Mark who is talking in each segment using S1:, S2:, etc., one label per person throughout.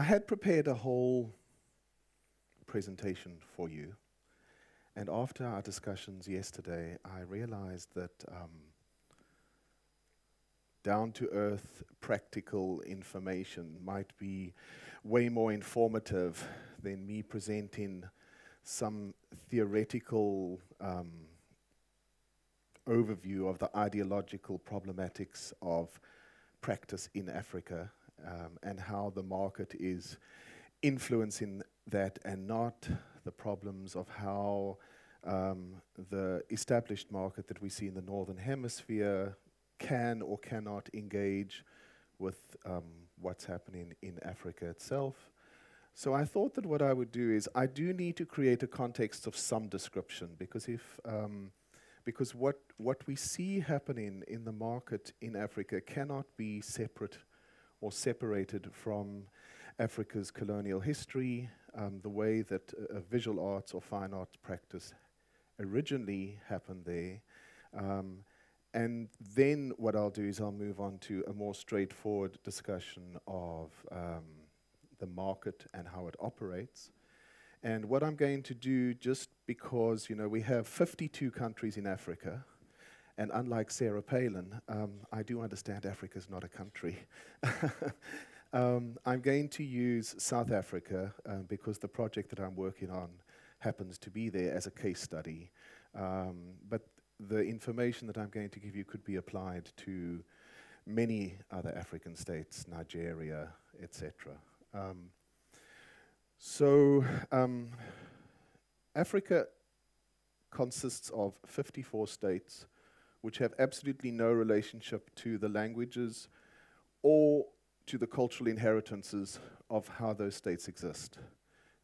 S1: I had prepared a whole presentation for you, and after our discussions yesterday, I realized that um, down to earth, practical information might be way more informative than me presenting some theoretical um, overview of the ideological problematics of practice in Africa um, and how the market is influencing that and not the problems of how um, the established market that we see in the Northern Hemisphere can or cannot engage with um, what's happening in Africa itself. So I thought that what I would do is I do need to create a context of some description because if um, because what what we see happening in the market in Africa cannot be separate or separated from Africa's colonial history, um, the way that uh, visual arts or fine arts practice originally happened there. Um, and then what I'll do is I'll move on to a more straightforward discussion of um, the market and how it operates. And what I'm going to do, just because you know we have 52 countries in Africa, and unlike Sarah Palin, um, I do understand Africa is not a country. um, I'm going to use South Africa uh, because the project that I'm working on happens to be there as a case study. Um, but the information that I'm going to give you could be applied to many other African states, Nigeria, etc. Um, so um, Africa consists of 54 states which have absolutely no relationship to the languages or to the cultural inheritances of how those states exist.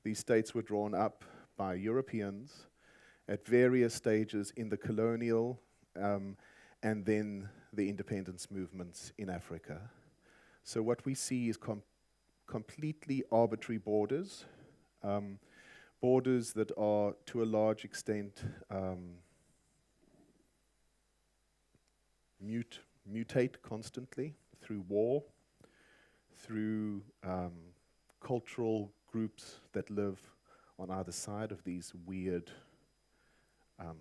S1: These states were drawn up by Europeans at various stages in the colonial um, and then the independence movements in Africa. So what we see is com completely arbitrary borders, um, borders that are to a large extent um, mute, mutate constantly through war, through um, cultural groups that live on either side of these weird um,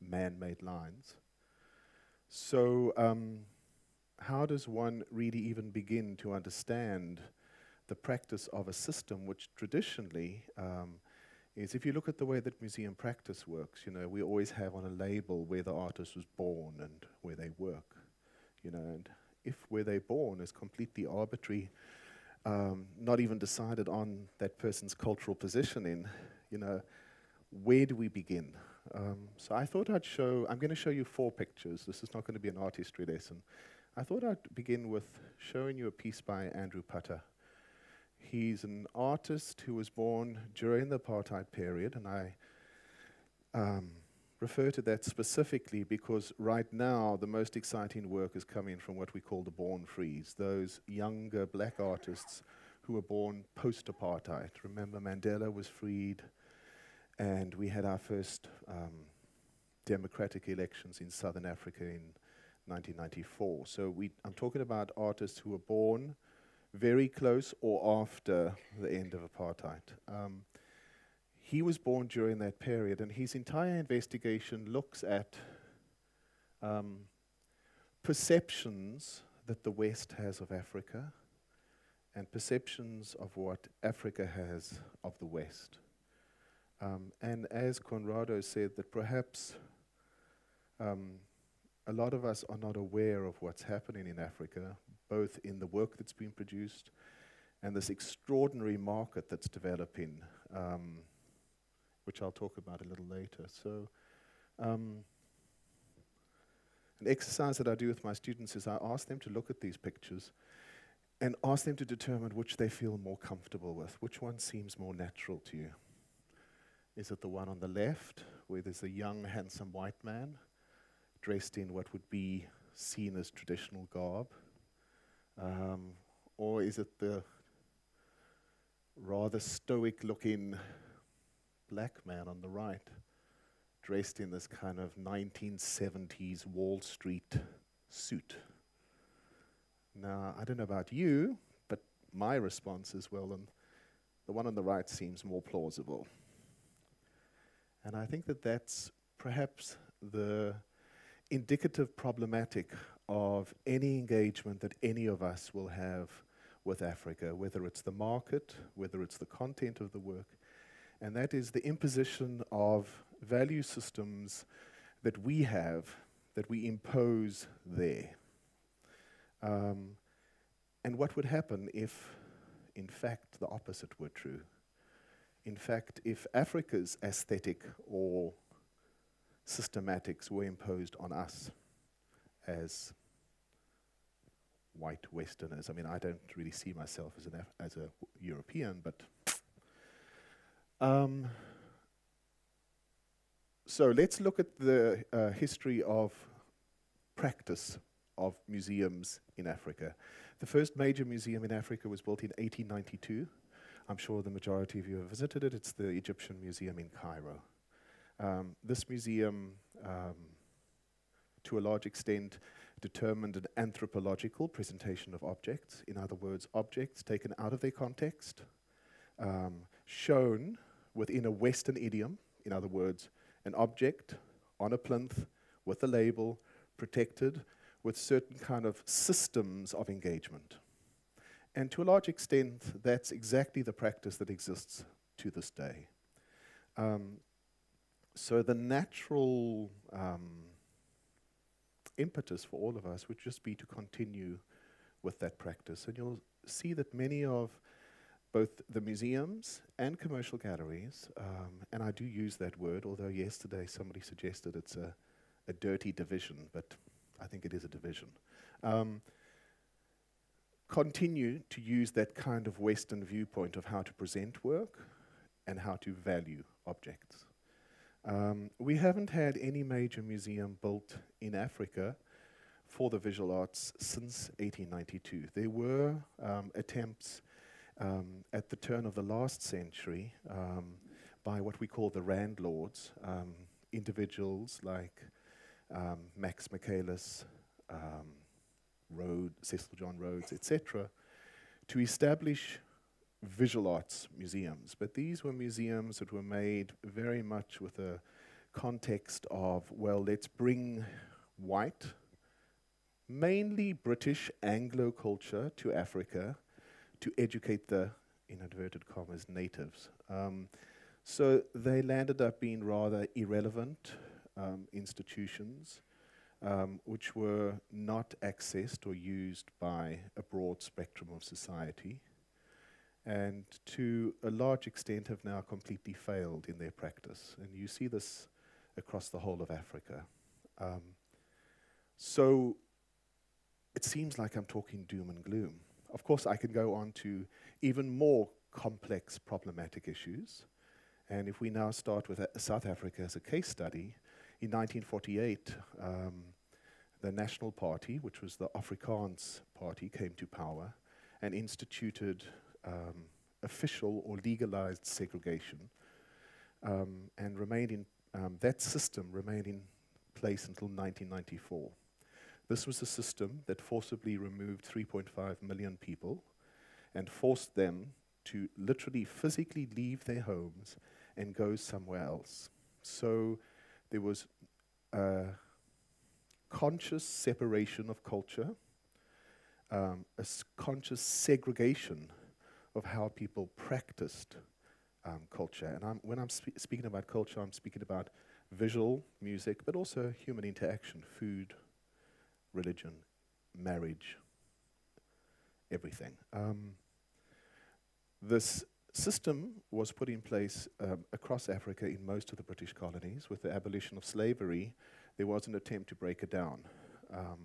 S1: man-made lines. So um, how does one really even begin to understand the practice of a system which traditionally um, is if you look at the way that museum practice works, you know, we always have on a label where the artist was born and where they work, you know, and if where they're born is completely arbitrary, um, not even decided on that person's cultural positioning, you know, where do we begin? Um, so I thought I'd show, I'm going to show you four pictures. This is not going to be an art history lesson. I thought I'd begin with showing you a piece by Andrew Putter. He's an artist who was born during the apartheid period, and I um, refer to that specifically because right now the most exciting work is coming from what we call the born frees, those younger black artists who were born post-apartheid. Remember, Mandela was freed, and we had our first um, democratic elections in Southern Africa in 1994. So we, I'm talking about artists who were born very close or after the end of apartheid. Um, he was born during that period, and his entire investigation looks at um, perceptions that the West has of Africa and perceptions of what Africa has of the West. Um, and as Conrado said, that perhaps um, a lot of us are not aware of what's happening in Africa, both in the work that's being produced and this extraordinary market that's developing, um, which I'll talk about a little later. So, um, an exercise that I do with my students is I ask them to look at these pictures and ask them to determine which they feel more comfortable with, which one seems more natural to you. Is it the one on the left, where there's a young, handsome white man dressed in what would be seen as traditional garb? Um, or is it the rather stoic looking black man on the right, dressed in this kind of 1970s Wall Street suit? Now, I don't know about you, but my response is, well, then the one on the right seems more plausible. And I think that that's perhaps the indicative problematic of any engagement that any of us will have with Africa, whether it's the market, whether it's the content of the work, and that is the imposition of value systems that we have, that we impose there. Um, and what would happen if, in fact, the opposite were true? In fact, if Africa's aesthetic or systematics were imposed on us as white Westerners. I mean, I don't really see myself as, an Af as a European, but. Um, so let's look at the uh, history of practice of museums in Africa. The first major museum in Africa was built in 1892. I'm sure the majority of you have visited it. It's the Egyptian Museum in Cairo. Um, this museum, um, to a large extent, determined an anthropological presentation of objects. In other words, objects taken out of their context, um, shown within a Western idiom. In other words, an object on a plinth with a label, protected with certain kind of systems of engagement. And to a large extent, that's exactly the practice that exists to this day. Um, so the natural um, impetus for all of us would just be to continue with that practice. And you'll see that many of both the museums and commercial galleries, um, and I do use that word, although yesterday somebody suggested it's a, a dirty division, but I think it is a division. Um, continue to use that kind of Western viewpoint of how to present work and how to value objects. Um, we haven't had any major museum built in Africa for the visual arts since 1892. There were um, attempts um, at the turn of the last century um, by what we call the landlords, um, individuals like um, Max Michaelis, Rhodes, Cecil John Rhodes, etc., to establish visual arts museums, but these were museums that were made very much with a context of, well, let's bring white, mainly British Anglo culture to Africa to educate the, in inverted commas, natives. Um, so they landed up being rather irrelevant um, institutions, um, which were not accessed or used by a broad spectrum of society and to a large extent have now completely failed in their practice. And you see this across the whole of Africa. Um, so it seems like I'm talking doom and gloom. Of course, I can go on to even more complex problematic issues. And if we now start with South Africa as a case study, in 1948, um, the National Party, which was the Afrikaans Party, came to power and instituted um, official or legalized segregation um, and remained in, um, that system remained in place until 1994. This was a system that forcibly removed 3.5 million people and forced them to literally physically leave their homes and go somewhere else. So there was a conscious separation of culture, um, a conscious segregation of how people practiced um, culture. And I'm, when I'm spe speaking about culture, I'm speaking about visual, music, but also human interaction, food, religion, marriage, everything. Um, this system was put in place um, across Africa in most of the British colonies. With the abolition of slavery, there was an attempt to break it down. Um,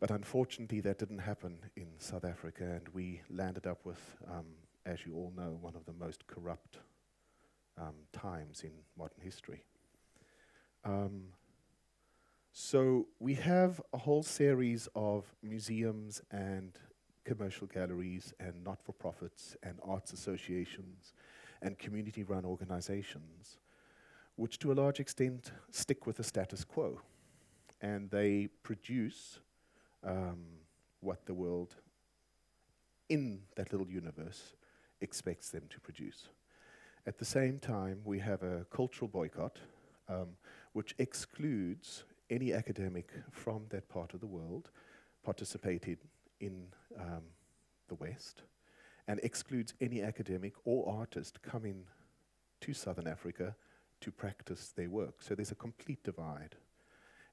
S1: but unfortunately, that didn't happen in South Africa, and we landed up with, um, as you all know, one of the most corrupt um, times in modern history. Um, so we have a whole series of museums and commercial galleries and not-for-profits and arts associations and community-run organizations, which to a large extent stick with the status quo. And they produce um, what the world in that little universe expects them to produce. At the same time, we have a cultural boycott, um, which excludes any academic from that part of the world participating in um, the West and excludes any academic or artist coming to Southern Africa to practice their work. So there's a complete divide.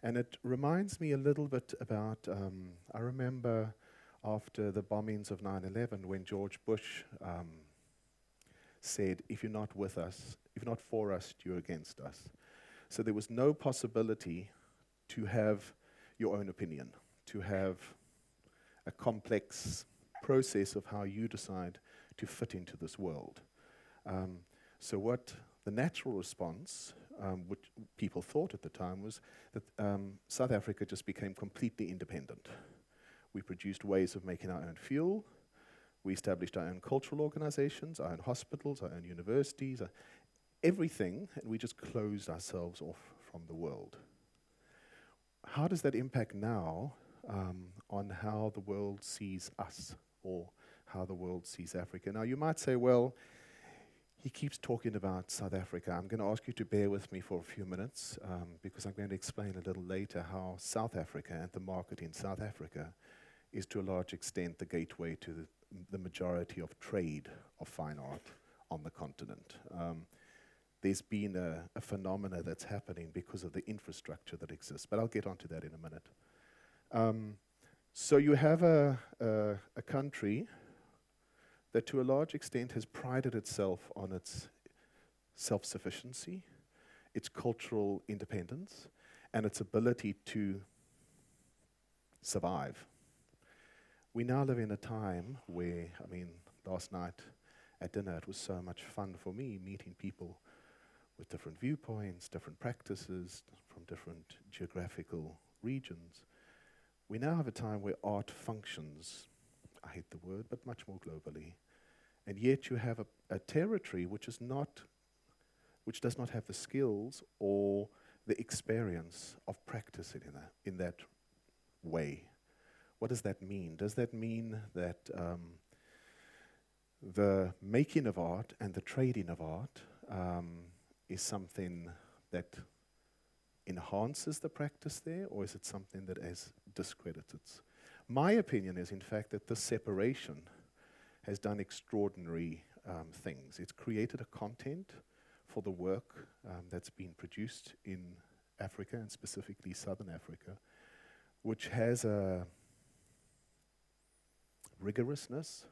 S1: And it reminds me a little bit about, um, I remember after the bombings of 9 11 when George Bush um, said, if you're not with us, if not for us, you're against us. So there was no possibility to have your own opinion, to have a complex process of how you decide to fit into this world. Um, so, what the natural response, um, which people thought at the time, was that um, South Africa just became completely independent. We produced ways of making our own fuel. We established our own cultural organizations, our own hospitals, our own universities, uh, everything, and we just closed ourselves off from the world. How does that impact now um, on how the world sees us or how the world sees Africa? Now, you might say, well, he keeps talking about South Africa. I'm going to ask you to bear with me for a few minutes um, because I'm going to explain a little later how South Africa and the market in South Africa is to a large extent the gateway to the, the majority of trade of fine art on the continent. Um, there's been a, a phenomena that's happening because of the infrastructure that exists, but I'll get onto that in a minute. Um, so you have a, a, a country that to a large extent has prided itself on its self sufficiency, its cultural independence, and its ability to survive. We now live in a time where, I mean, last night at dinner it was so much fun for me meeting people with different viewpoints, different practices from different geographical regions. We now have a time where art functions I hate the word, but much more globally. And yet you have a, a territory which is not, which does not have the skills or the experience of practicing in that, in that way. What does that mean? Does that mean that um, the making of art and the trading of art um, is something that enhances the practice there, or is it something that that is discredited? My opinion is, in fact, that this separation has done extraordinary um, things. It's created a content for the work um, that's been produced in Africa and specifically Southern Africa, which has a rigorousness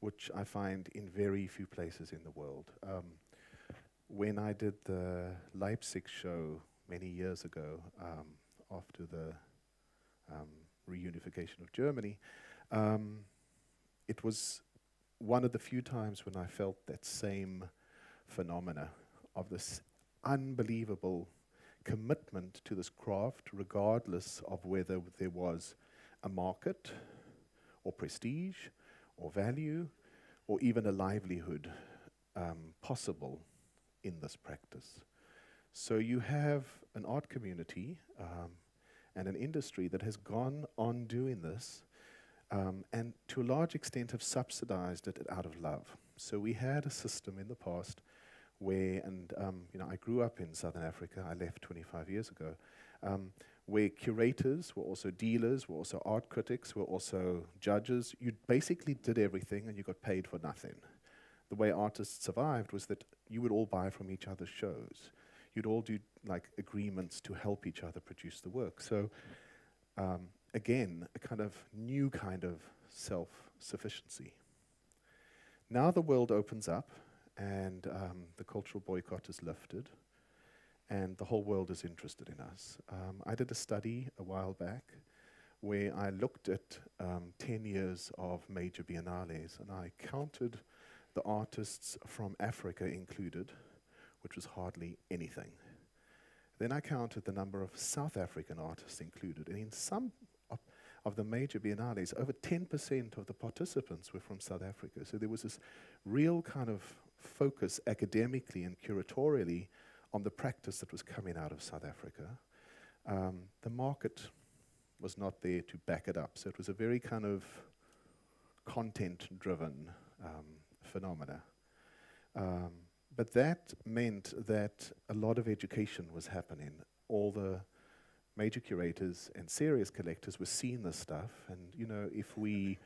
S1: which I find in very few places in the world. Um, when I did the Leipzig show many years ago, um, after the um, reunification of Germany, um, it was one of the few times when I felt that same phenomena of this unbelievable commitment to this craft, regardless of whether there was a market or prestige or value or even a livelihood um, possible in this practice. So you have an art community um, and an industry that has gone on doing this um, and to a large extent have subsidized it out of love. So we had a system in the past where, and um, you know, I grew up in Southern Africa. I left 25 years ago, um, where curators were also dealers, were also art critics, were also judges. You basically did everything, and you got paid for nothing. The way artists survived was that you would all buy from each other's shows you'd all do like agreements to help each other produce the work. So um, again, a kind of new kind of self-sufficiency. Now the world opens up and um, the cultural boycott is lifted and the whole world is interested in us. Um, I did a study a while back where I looked at um, 10 years of major biennales and I counted the artists from Africa included which was hardly anything. Then I counted the number of South African artists included, and in some of, of the major biennales, over 10% of the participants were from South Africa. So there was this real kind of focus academically and curatorially on the practice that was coming out of South Africa. Um, the market was not there to back it up, so it was a very kind of content-driven um, phenomena. Um, but that meant that a lot of education was happening. All the major curators and serious collectors were seeing this stuff. And, you know, if we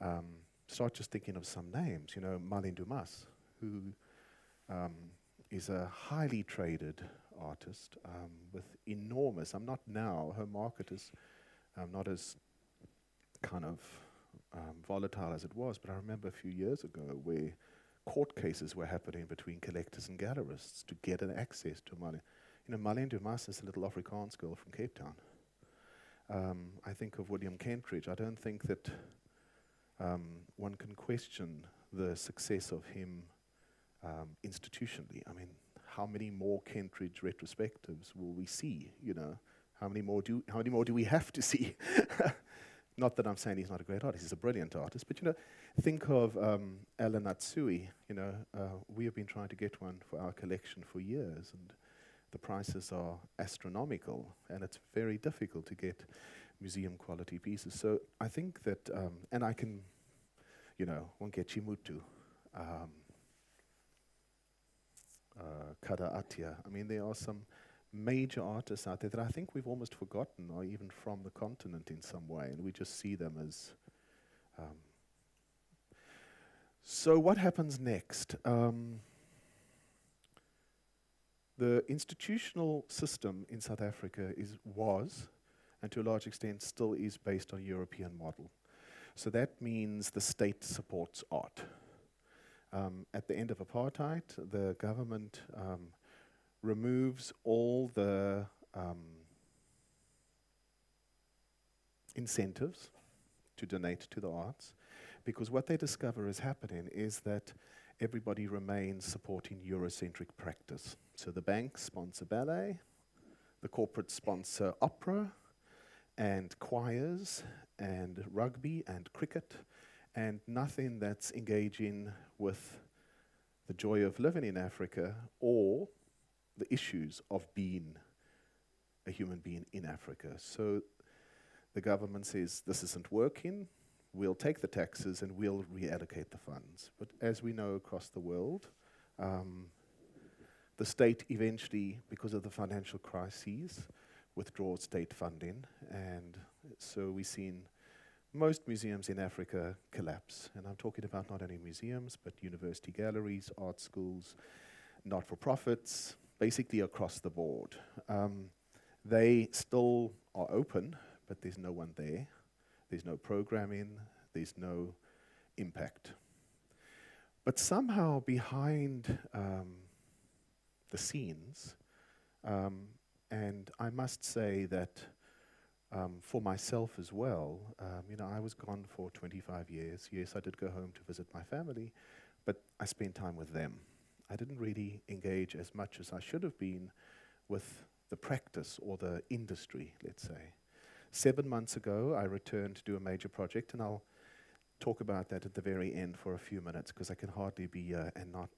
S1: um, start just thinking of some names, you know, Marlene Dumas, who um, is a highly traded artist um, with enormous, I'm not now, her market is um, not as kind of um, volatile as it was, but I remember a few years ago where court cases were happening between collectors and gallerists to get an access to money. You know, Marlene Dumas is a little Afrikaans girl from Cape Town. Um, I think of William Kentridge. I don't think that um, one can question the success of him um, institutionally. I mean, how many more Kentridge retrospectives will we see? You know, how many more do how many more do we have to see? Not that I'm saying he's not a great artist; he's a brilliant artist. But you know, think of um, El Anatsui. You know, uh, we have been trying to get one for our collection for years, and the prices are astronomical, and it's very difficult to get museum quality pieces. So I think that, um, and I can, you know, Wangechi Mutu, um, uh, Kader Attia. I mean, there are some major artists out there that I think we've almost forgotten, or even from the continent in some way, and we just see them as. Um, so, what happens next? Um, the institutional system in South Africa is was, and to a large extent still is, based on European model. So that means the state supports art. Um, at the end of apartheid, the government um, removes all the um, incentives to donate to the arts because what they discover is happening is that everybody remains supporting Eurocentric practice. So the banks sponsor ballet, the corporate sponsor opera, and choirs, and rugby, and cricket, and nothing that's engaging with the joy of living in Africa or the issues of being a human being in Africa. So the government says this isn't working, we'll take the taxes and we'll reallocate the funds. But as we know across the world, um, the state eventually, because of the financial crises, withdraws state funding, and so we've seen most museums in Africa collapse. And I'm talking about not only museums, but university galleries, art schools, not for profits, basically across the board. Um, they still are open, but there's no one there. There's no programming, there's no impact. But somehow behind um, the scenes, um, and I must say that um, for myself as well, um, you know, I was gone for 25 years. Yes, I did go home to visit my family, but I spent time with them. I didn't really engage as much as I should have been with the practice or the industry, let's say. Seven months ago, I returned to do a major project, and I'll talk about that at the very end for a few minutes because I can hardly be here and not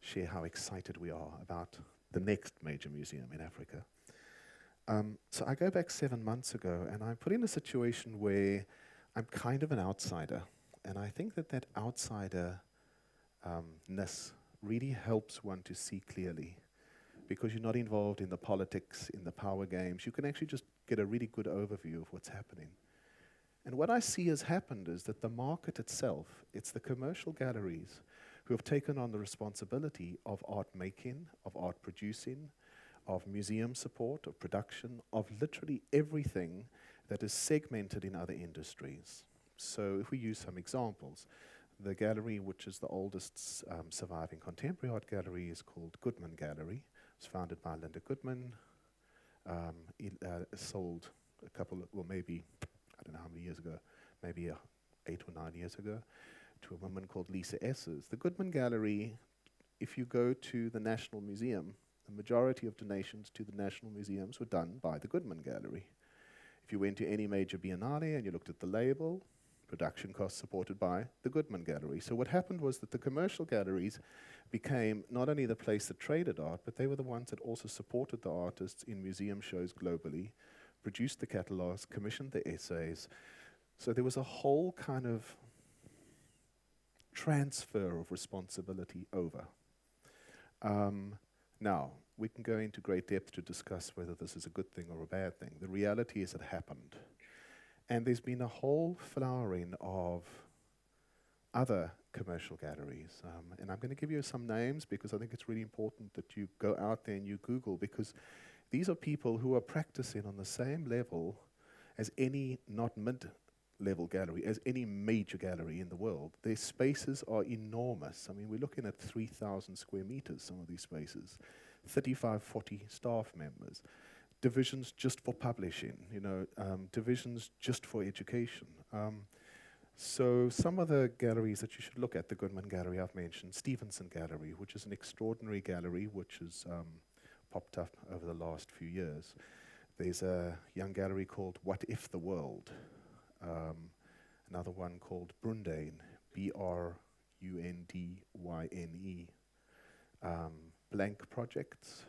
S1: share how excited we are about the next major museum in Africa. Um, so I go back seven months ago, and I'm put in a situation where I'm kind of an outsider, and I think that that outsiderness um, really helps one to see clearly, because you're not involved in the politics, in the power games. You can actually just get a really good overview of what's happening. And what I see has happened is that the market itself, it's the commercial galleries who have taken on the responsibility of art making, of art producing, of museum support, of production, of literally everything that is segmented in other industries. So if we use some examples, the gallery, which is the oldest um, surviving contemporary art gallery, is called Goodman Gallery. It was founded by Linda Goodman, um, uh, sold a couple, of, well, maybe, I don't know how many years ago, maybe uh, eight or nine years ago, to a woman called Liza Essers. The Goodman Gallery, if you go to the National Museum, the majority of donations to the National Museums were done by the Goodman Gallery. If you went to any major biennale and you looked at the label, production costs supported by the Goodman Gallery. So what happened was that the commercial galleries became not only the place that traded art, but they were the ones that also supported the artists in museum shows globally, produced the catalogs, commissioned the essays. So there was a whole kind of transfer of responsibility over. Um, now, we can go into great depth to discuss whether this is a good thing or a bad thing. The reality is it happened. And there's been a whole flowering of other commercial galleries. Um, and I'm going to give you some names because I think it's really important that you go out there and you Google because these are people who are practicing on the same level as any not mid level gallery, as any major gallery in the world. Their spaces are enormous. I mean, we're looking at 3,000 square meters, some of these spaces, 35, 40 staff members, divisions just for publishing, you know, um, divisions just for education. Um, so some of the galleries that you should look at, the Goodman Gallery I've mentioned, Stevenson Gallery, which is an extraordinary gallery which has um, popped up over the last few years. There's a young gallery called What If the World, um, another one called Brundyne, B R U N D Y N E, um, Blank Projects,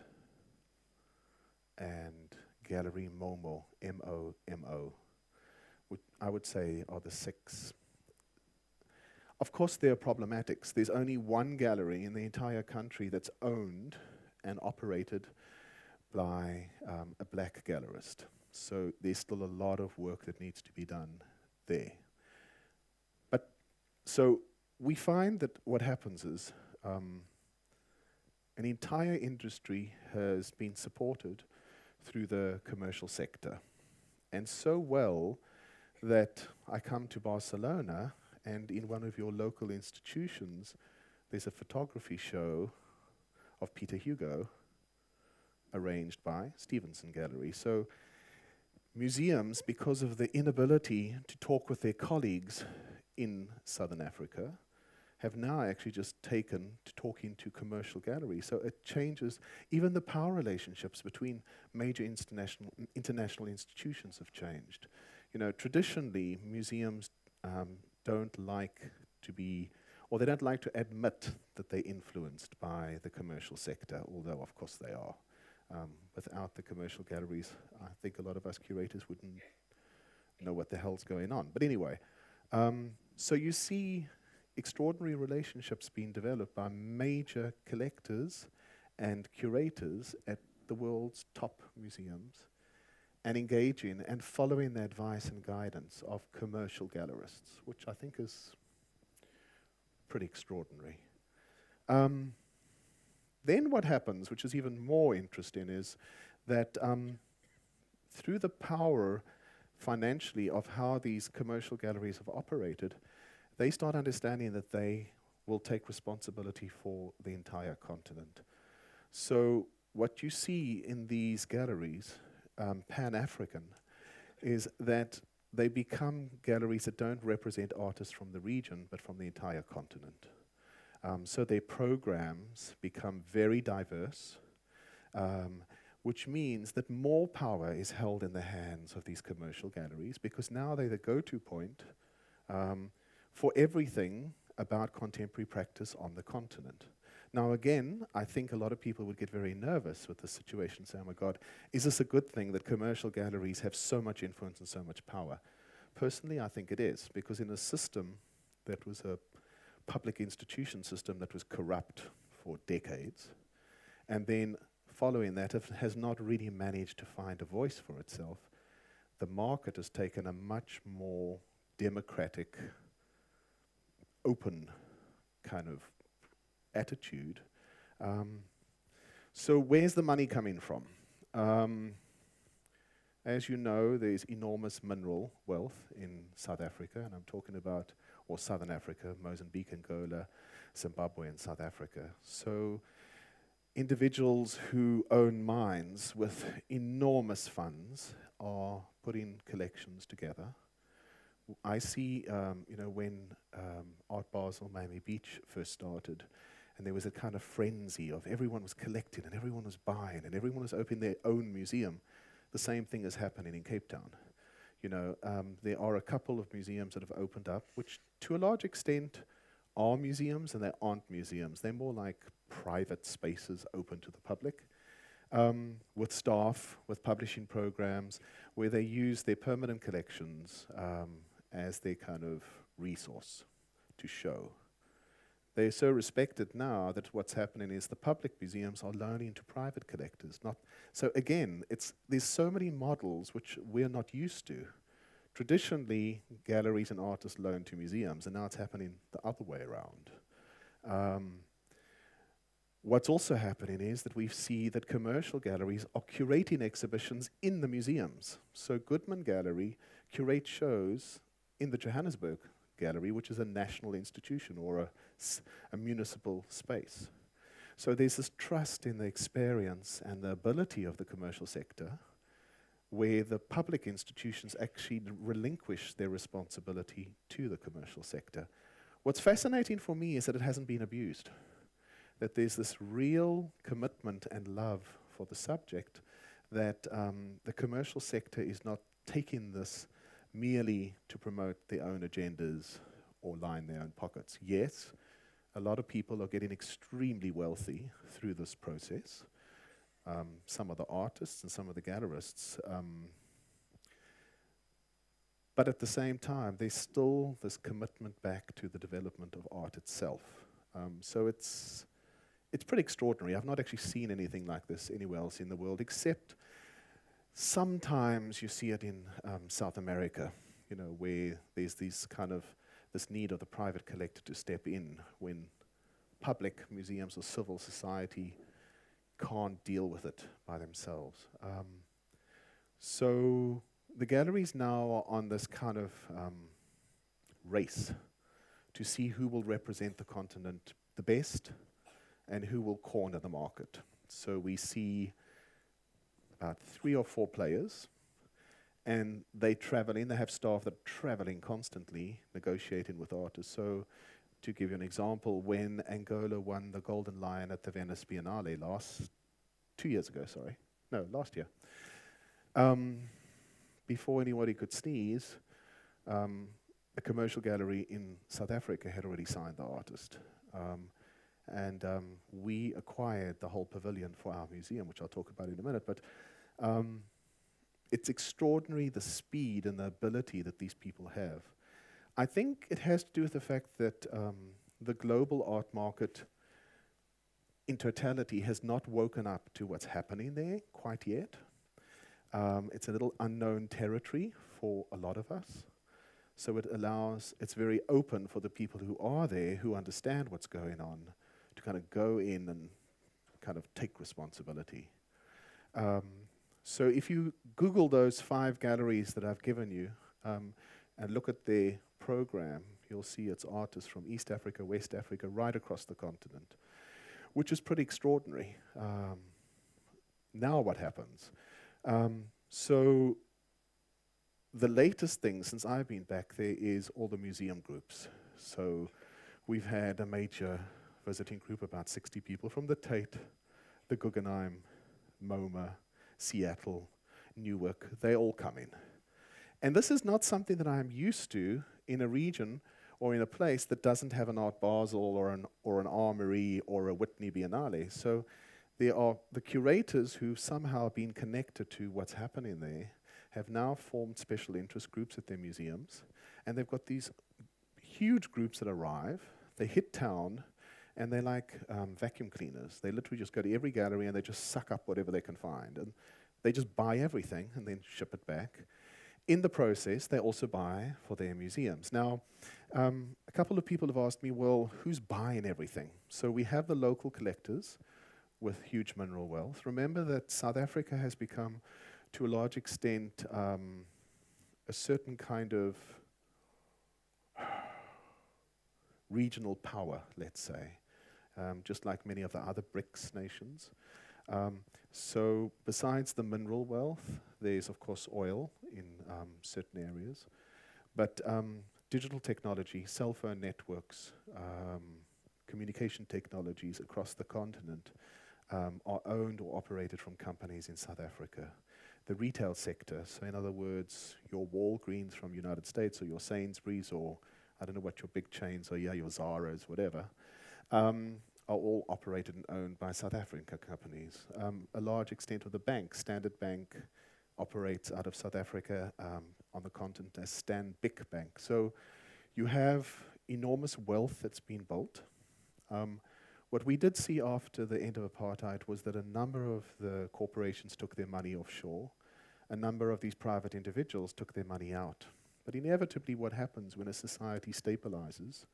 S1: and Gallery Momo, M O M O, which I would say are the six. Of course, there are problematics. There's only one gallery in the entire country that's owned and operated by um, a black gallerist. So there's still a lot of work that needs to be done there. But so we find that what happens is um, an entire industry has been supported through the commercial sector. And so well that I come to Barcelona and in one of your local institutions, there's a photography show of Pieter Hugo arranged by Stevenson Gallery. So museums, because of the inability to talk with their colleagues in Southern Africa, have now actually just taken to talking to commercial galleries. So it changes, even the power relationships between major international, international institutions have changed. You know, traditionally, museums um, don't like to be, or they don't like to admit that they're influenced by the commercial sector, although of course they are. Um, without the commercial galleries, I think a lot of us curators wouldn't know what the hell's going on. But anyway, um, so you see extraordinary relationships being developed by major collectors and curators at the world's top museums and engaging and following the advice and guidance of commercial gallerists, which I think is pretty extraordinary. Um, then what happens, which is even more interesting, is that um, through the power financially of how these commercial galleries have operated, they start understanding that they will take responsibility for the entire continent. So what you see in these galleries, um, Pan-African, is that they become galleries that don't represent artists from the region, but from the entire continent. Um, so their programs become very diverse, um, which means that more power is held in the hands of these commercial galleries because now they're the go-to point um, for everything about contemporary practice on the continent. Now, again, I think a lot of people would get very nervous with this situation, say, oh my God, is this a good thing that commercial galleries have so much influence and so much power? Personally, I think it is, because in a system that was a public institution system that was corrupt for decades, and then following that has not really managed to find a voice for itself. The market has taken a much more democratic, open kind of attitude. Um, so where's the money coming from? Um, as you know, there's enormous mineral wealth in South Africa, and I'm talking about or Southern Africa, Mozambique, Angola, Zimbabwe, and South Africa. So individuals who own mines with enormous funds are putting collections together. I see, um, you know, when um, Art Basel, Miami Beach first started, and there was a kind of frenzy of everyone was collecting and everyone was buying and everyone was opening their own museum. The same thing is happening in Cape Town. You know, um, there are a couple of museums that have opened up, which to a large extent are museums and they aren't museums. They're more like private spaces open to the public um, with staff, with publishing programs, where they use their permanent collections um, as their kind of resource to show. they're so respected now that what's happening is the public museums are loaning to private collectors. Not so again, it's there's so many models which we're not used to. Traditionally, galleries and artists loan to museums, and now it's happening the other way around. Um, what's also happening is that we see that commercial galleries are curating exhibitions in the museums. So Goodman Gallery curates shows in the Johannesburg Gallery, which is a national institution or a, a municipal space. So there's this trust in the experience and the ability of the commercial sector where the public institutions actually relinquish their responsibility to the commercial sector. What's fascinating for me is that it hasn't been abused, that there's this real commitment and love for the subject that um, the commercial sector is not taking this merely to promote their own agendas or line their own pockets. Yes, a lot of people are getting extremely wealthy through this process. Um, some of the artists and some of the gallerists. Um, but at the same time, there's still this commitment back to the development of art itself. Um, so it's, it's pretty extraordinary. I've not actually seen anything like this anywhere else in the world, except Sometimes you see it in um, South America, you know, where there's this kind of this need of the private collector to step in when public museums or civil society can't deal with it by themselves. Um, so the galleries now are on this kind of um, race to see who will represent the continent the best and who will corner the market. So we see about three or four players, and they travel in. They have staff that are traveling constantly, negotiating with artists. So, to give you an example, when Angola won the Golden Lion at the Venice Biennale last two years ago, sorry, no, last year, um, before anybody could sneeze, um, a commercial gallery in South Africa had already signed the artist. Um, and um, we acquired the whole pavilion for our museum, which I'll talk about in a minute. But um, it's extraordinary the speed and the ability that these people have. I think it has to do with the fact that um, the global art market in totality has not woken up to what's happening there quite yet. Um, it's a little unknown territory for a lot of us. So it allows, it's very open for the people who are there, who understand what's going on, to kind of go in and kind of take responsibility. Um, so if you Google those five galleries that I've given you um, and look at their program, you'll see it's artists from East Africa, West Africa, right across the continent, which is pretty extraordinary. Um, now what happens? Um, so the latest thing since I've been back there is all the museum groups. So we've had a major visiting group, about 60 people from the Tate, the Guggenheim, MoMA, Seattle, Newark, they all come in. And this is not something that I'm used to in a region or in a place that doesn't have an Art Basel or an, or an Armory or a Whitney Biennale. So there are the curators who've somehow been connected to what's happening there have now formed special interest groups at their museums. And they've got these huge groups that arrive, they hit town, and they're like um, vacuum cleaners. They literally just go to every gallery and they just suck up whatever they can find. And they just buy everything and then ship it back. In the process, they also buy for their museums. Now, um, a couple of people have asked me, well, who's buying everything? So we have the local collectors with huge mineral wealth. Remember that South Africa has become, to a large extent, um, a certain kind of regional power, let's say um, just like many of the other BRICS nations. Um, so besides the mineral wealth, there's of course oil in um, certain areas, but um, digital technology, cell phone networks, um, communication technologies across the continent um, are owned or operated from companies in South Africa. The retail sector, so in other words, your Walgreens from United States or your Sainsbury's or I don't know what your big chains are, yeah, your Zara's, whatever, um, are all operated and owned by South African companies. Um, a large extent of the bank, Standard Bank, operates out of South Africa um, on the continent as Stanbic Bank. So you have enormous wealth that's been built Um, what we did see after the end of apartheid was that a number of the corporations took their money offshore, a number of these private individuals took their money out. But inevitably, what happens when a society stabilizes,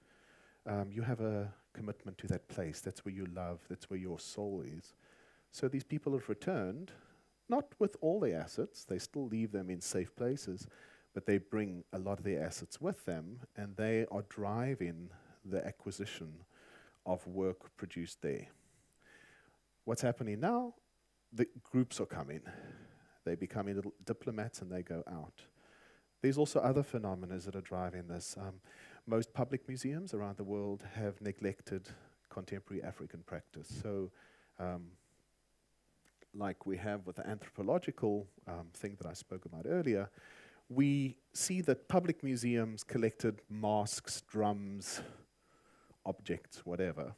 S1: um, you have a commitment to that place. That's where you love, that's where your soul is. So these people have returned, not with all their assets, they still leave them in safe places, but they bring a lot of their assets with them, and they are driving the acquisition of work produced there. What's happening now? The groups are coming. They become little diplomats and they go out. There's also other phenomena that are driving this. Um, most public museums around the world have neglected contemporary African practice. So, um, like we have with the anthropological um, thing that I spoke about earlier, we see that public museums collected masks, drums, objects, whatever.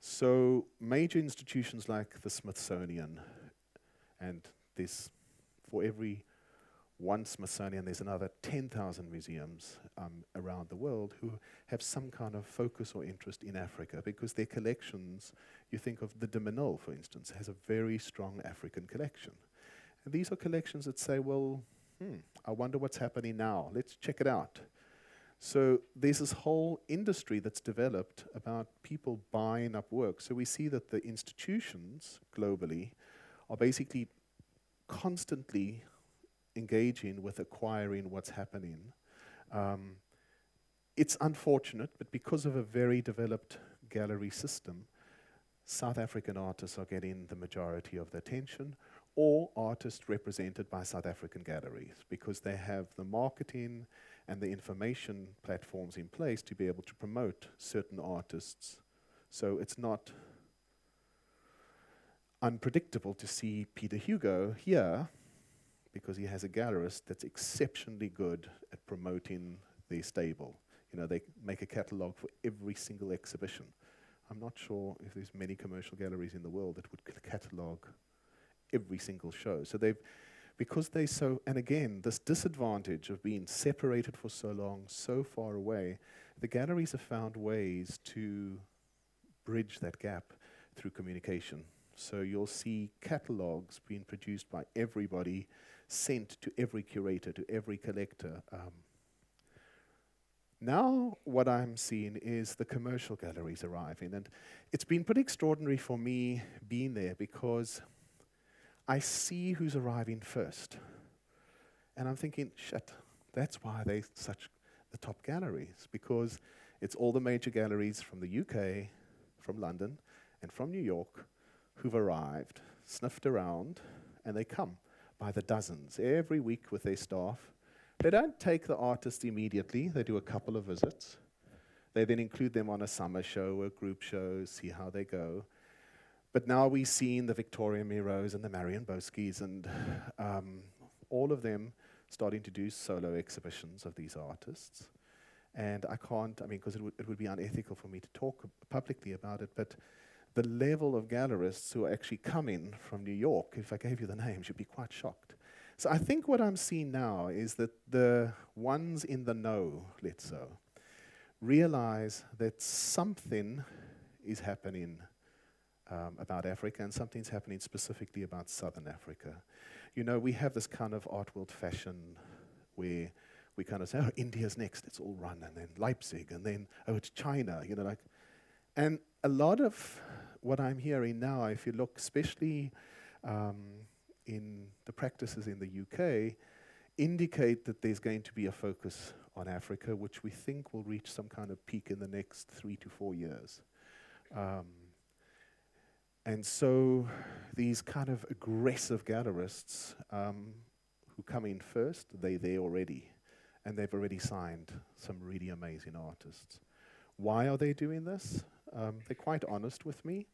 S1: So major institutions like the Smithsonian, and this, for every one Smithsonian, there's another 10,000 museums um, around the world who have some kind of focus or interest in Africa because their collections, you think of the de for instance, has a very strong African collection. And these are collections that say, well, hmm, I wonder what's happening now. Let's check it out. So there's this whole industry that's developed about people buying up work. So we see that the institutions globally are basically constantly engaging with acquiring what's happening. Um, it's unfortunate, but because of a very developed gallery system, South African artists are getting the majority of the attention, or artists represented by South African galleries, because they have the marketing and the information platforms in place to be able to promote certain artists. So it's not unpredictable to see Pieter Hugo here because he has a gallerist that's exceptionally good at promoting the stable. You know, they make a catalogue for every single exhibition. I'm not sure if there's many commercial galleries in the world that would catalogue every single show. So they've, because they so, and again, this disadvantage of being separated for so long, so far away, the galleries have found ways to bridge that gap through communication. So you'll see catalogues being produced by everybody sent to every curator, to every collector. Um, now, what I'm seeing is the commercial galleries arriving, and it's been pretty extraordinary for me being there because I see who's arriving first. And I'm thinking, shit, that's why they're such the top galleries, because it's all the major galleries from the UK, from London, and from New York who've arrived, sniffed around, and they come by the dozens every week with their staff. They don't take the artists immediately, they do a couple of visits. They then include them on a summer show or group show, see how they go. But now we've seen the Victoria Miros and the Marion Boskis and um, all of them starting to do solo exhibitions of these artists. And I can't, I mean, because it, it would be unethical for me to talk publicly about it, but the level of gallerists who are actually coming from New York, if I gave you the names, you'd be quite shocked. So I think what I'm seeing now is that the ones in the know, let's say, realize that something is happening um, about Africa and something's happening specifically about Southern Africa. You know, we have this kind of art world fashion where we kind of say, oh, India's next, it's all run, and then Leipzig, and then, oh, it's China, you know, like, and a lot of what I'm hearing now, if you look especially um, in the practices in the UK, indicate that there's going to be a focus on Africa, which we think will reach some kind of peak in the next three to four years. Um, and so these kind of aggressive gallerists um, who come in first, they're there already. And they've already signed some really amazing artists. Why are they doing this? Um, they're quite honest with me.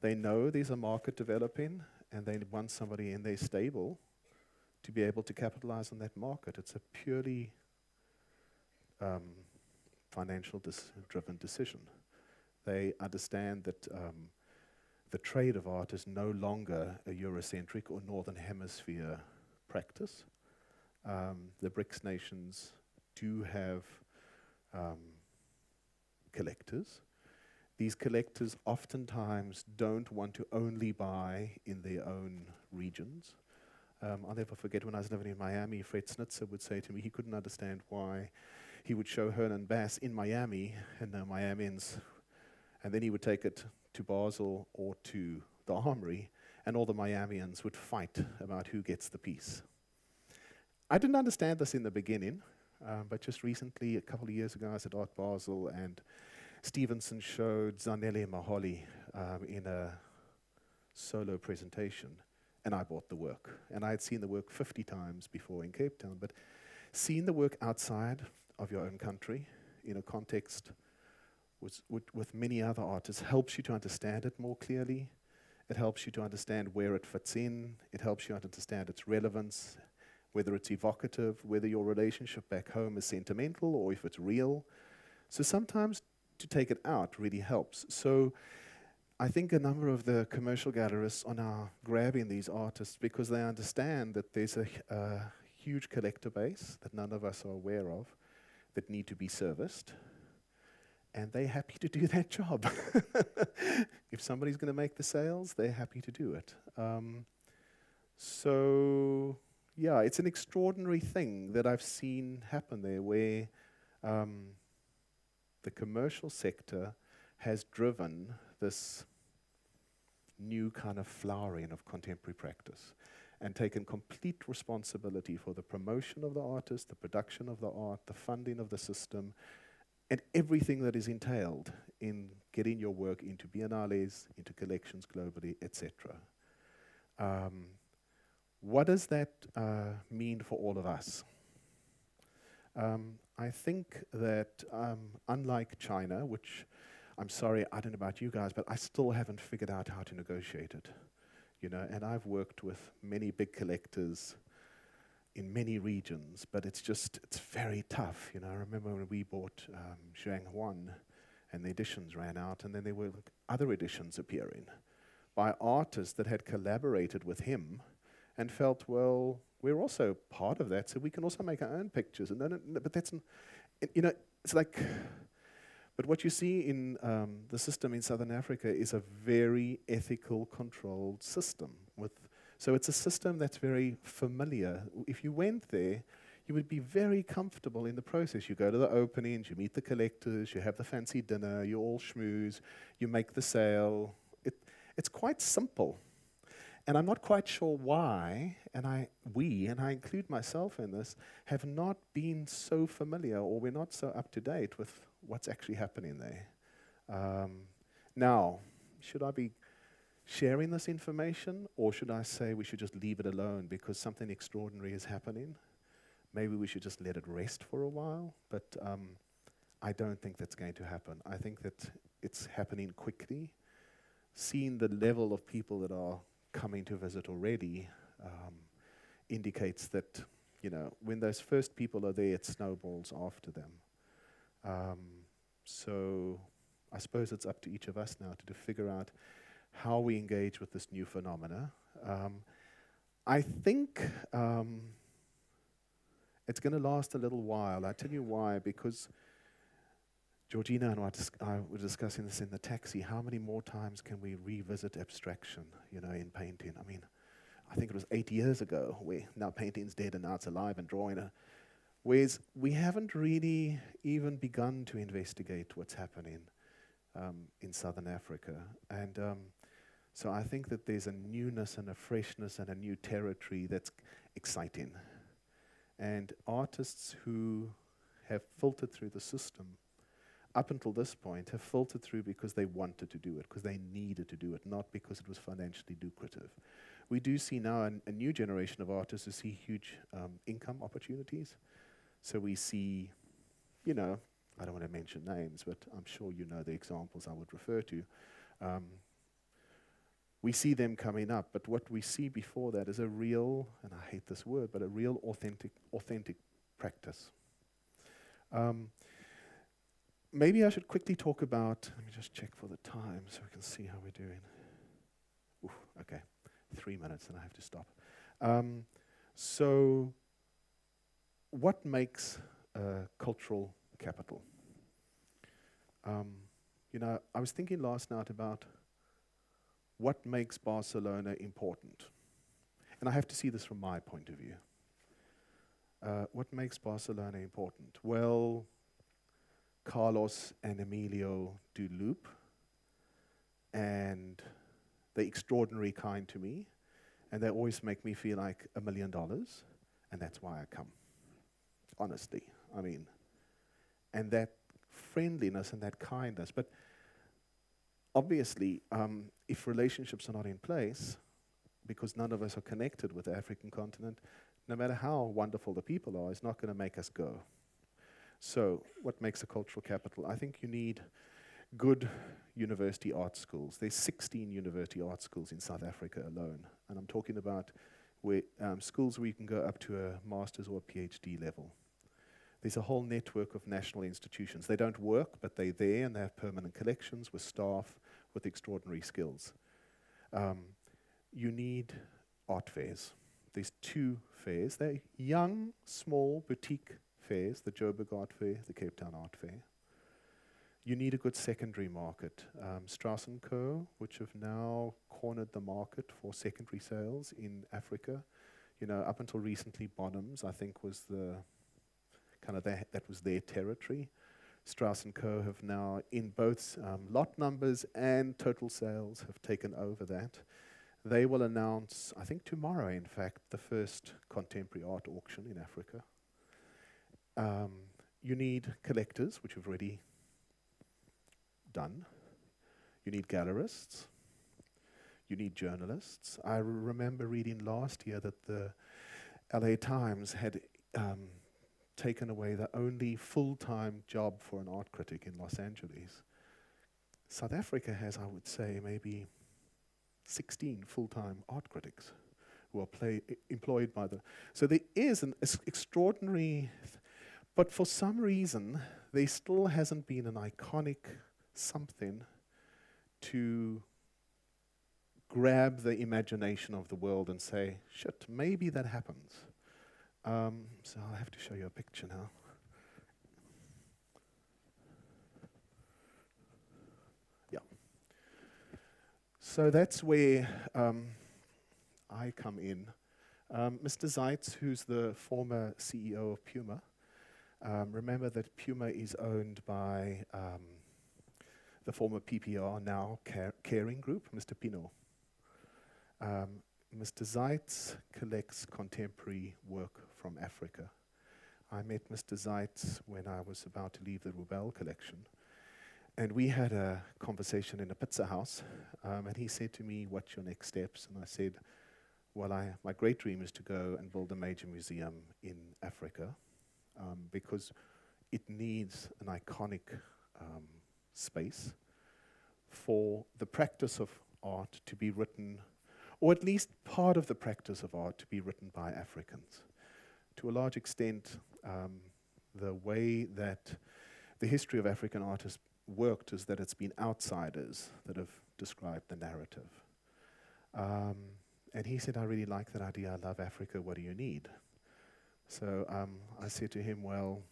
S1: They know there's a market developing and they want somebody in their stable to be able to capitalize on that market. It's a purely um, financial driven decision. They understand that um, the trade of art is no longer a Eurocentric or Northern Hemisphere practice. Um, the BRICS nations do have um, collectors these collectors oftentimes don't want to only buy in their own regions. Um, I'll never forget when I was living in Miami, Fred Snitzer would say to me he couldn't understand why he would show Hernan Bas in Miami and the Miamians, and then he would take it to Basel or to the Armory, and all the Miamians would fight about who gets the piece. I didn't understand this in the beginning, um, but just recently, a couple of years ago, I was at Art Basel, and Stevenson showed Zanele Muholi um, in a solo presentation, and I bought the work. And I had seen the work 50 times before in Cape Town, but seeing the work outside of your own country in a context with, with, with many other artists helps you to understand it more clearly. It helps you to understand where it fits in. It helps you to understand its relevance, whether it's evocative, whether your relationship back home is sentimental or if it's real. So sometimes to take it out really helps. So I think a number of the commercial gallerists are now grabbing these artists because they understand that there's a, huge collector base that none of us are aware of that need to be serviced. And they're happy to do that job. if somebody's going to make the sales, they're happy to do it. Um, so, yeah, it's an extraordinary thing that I've seen happen there where um, the commercial sector has driven this new kind of flowering of contemporary practice and taken complete responsibility for the promotion of the artist, the production of the art, the funding of the system, and everything that is entailed in getting your work into biennales, into collections globally, etc. Um, what does that uh, mean for all of us? Um, I think that um, unlike China, which I'm sorry, I don't know about you guys, but I still haven't figured out how to negotiate it. You know, and I've worked with many big collectors in many regions, but it's just it's very tough. You know, I remember when we bought um, Zhang Huan, and the editions ran out, and then there were other editions appearing by artists that had collaborated with him and felt, well, we're also part of that, so we can also make our own pictures. And then, but that's, you know, it's like, but what you see in um, the system in Southern Africa is a very ethical, controlled system. With, so it's a system that's very familiar. If you went there, you would be very comfortable in the process. You go to the openings, you meet the collectors, you have the fancy dinner, you all schmooze, you make the sale. It, it's quite simple. And I'm not quite sure why, and I, we, and I include myself in this, have not been so familiar or we're not so up to date with what's actually happening there. Um, now, should I be sharing this information or should I say we should just leave it alone because something extraordinary is happening? Maybe we should just let it rest for a while, but um, I don't think that's going to happen. I think that it's happening quickly. Seeing the level of people that are coming to visit already um, indicates that, you know, when those first people are there, it snowballs after them. Um, so I suppose it's up to each of us now to, to figure out how we engage with this new phenomena. Um, I think um, it's going to last a little while. I tell you why, because Georgina and I, dis- I were discussing this in the taxi. How many more times can we revisit abstraction, you know, in painting? I mean, I think it was eight years ago where now painting's dead and now it's alive and drawing. Whereas we haven't really even begun to investigate what's happening um, in southern Africa. And um, so I think that there's a newness and a freshness and a new territory that's exciting. And artists who have filtered through the system up until this point, have filtered through because they wanted to do it, because they needed to do it, not because it was financially lucrative. We do see now an, a new generation of artists who see huge um, income opportunities. So we see, you know, I don't want to mention names, but I'm sure you know the examples I would refer to. Um, we see them coming up, but what we see before that is a real, and I hate this word, but a real authentic, authentic practice. Um, maybe I should quickly talk about, let me just check for the time so we can see how we're doing. Ooh, okay, three minutes and I have to stop. Um, so, what makes cultural capital? Um, You know, I was thinking last night about what makes Barcelona important. And I have to see this from my point of view. Uh, what makes Barcelona important? Well, Carlos and Emilio do loop, and they're extraordinary kind to me, and they always make me feel like a million dollars, and that's why I come. Honestly, I mean, and that friendliness and that kindness. But obviously, um, if relationships are not in place, because none of us are connected with the African continent, no matter how wonderful the people are, it's not going to make us go. So, what makes a cultural capital? I think you need good university art schools. There's 16 university art schools in South Africa alone, and I'm talking about where, um, schools where you can go up to a master's or a PhD level. There's a whole network of national institutions. They don't work, but they're there and they have permanent collections with staff with extraordinary skills. Um, you need art fairs. There's two fairs. They're young, small, boutique fairs, the Joburg Art Fair, the Cape Town Art Fair. You need a good secondary market. Um, Strauss & Co., which have now cornered the market for secondary sales in Africa. You know, up until recently, Bonhams, I think, was the kind of their, that was their territory. Strauss & Co. have now, in both um, lot numbers and total sales, have taken over that. They will announce, I think tomorrow, in fact, the first contemporary art auction in Africa. Um, you need collectors, which we've already done. You need gallerists. You need journalists. I remember reading last year that the LA Times had um, taken away the only full time job for an art critic in Los Angeles. South Africa has, I would say, maybe 16 full time art critics who are employed by the. So there is an extraordinary, but for some reason, there still hasn't been an iconic something to grab the imagination of the world and say, shit, maybe that happens. Um, so I'll have to show you a picture now. Yeah. So that's where um, I come in. Um, Mr. Zeitz, who's the former CEO of Puma, um, remember that Puma is owned by um, the former PPR, now Kering Group, Mr. Pinault. Um, Mr. Zeitz collects contemporary work from Africa. I met Mr. Zeitz when I was about to leave the Rubell collection. And we had a conversation in a pizza house. Um, and he said to me, What's your next steps? And I said, Well, I, my great dream is to go and build a major museum in Africa um, because it needs an iconic um, space for the practice of art to be written, or at least part of the practice of art to be written by Africans to a large extent, um, the way that the history of African art has worked is that it's been outsiders that have described the narrative. Um, and he said, I really like that idea. I love Africa. What do you need? So um, I said to him, Well,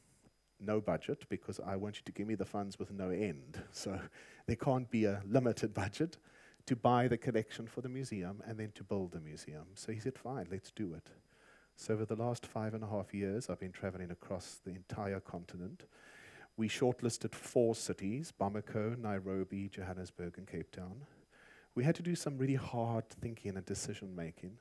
S1: no budget because I want you to give me the funds with no end. So there can't be a limited budget to buy the collection for the museum and then to build the museum. So he said, Fine, let's do it. So, over the last five and a half years, I've been traveling across the entire continent. We shortlisted four cities Bamako, Nairobi, Johannesburg, and Cape Town. We had to do some really hard thinking and decision making.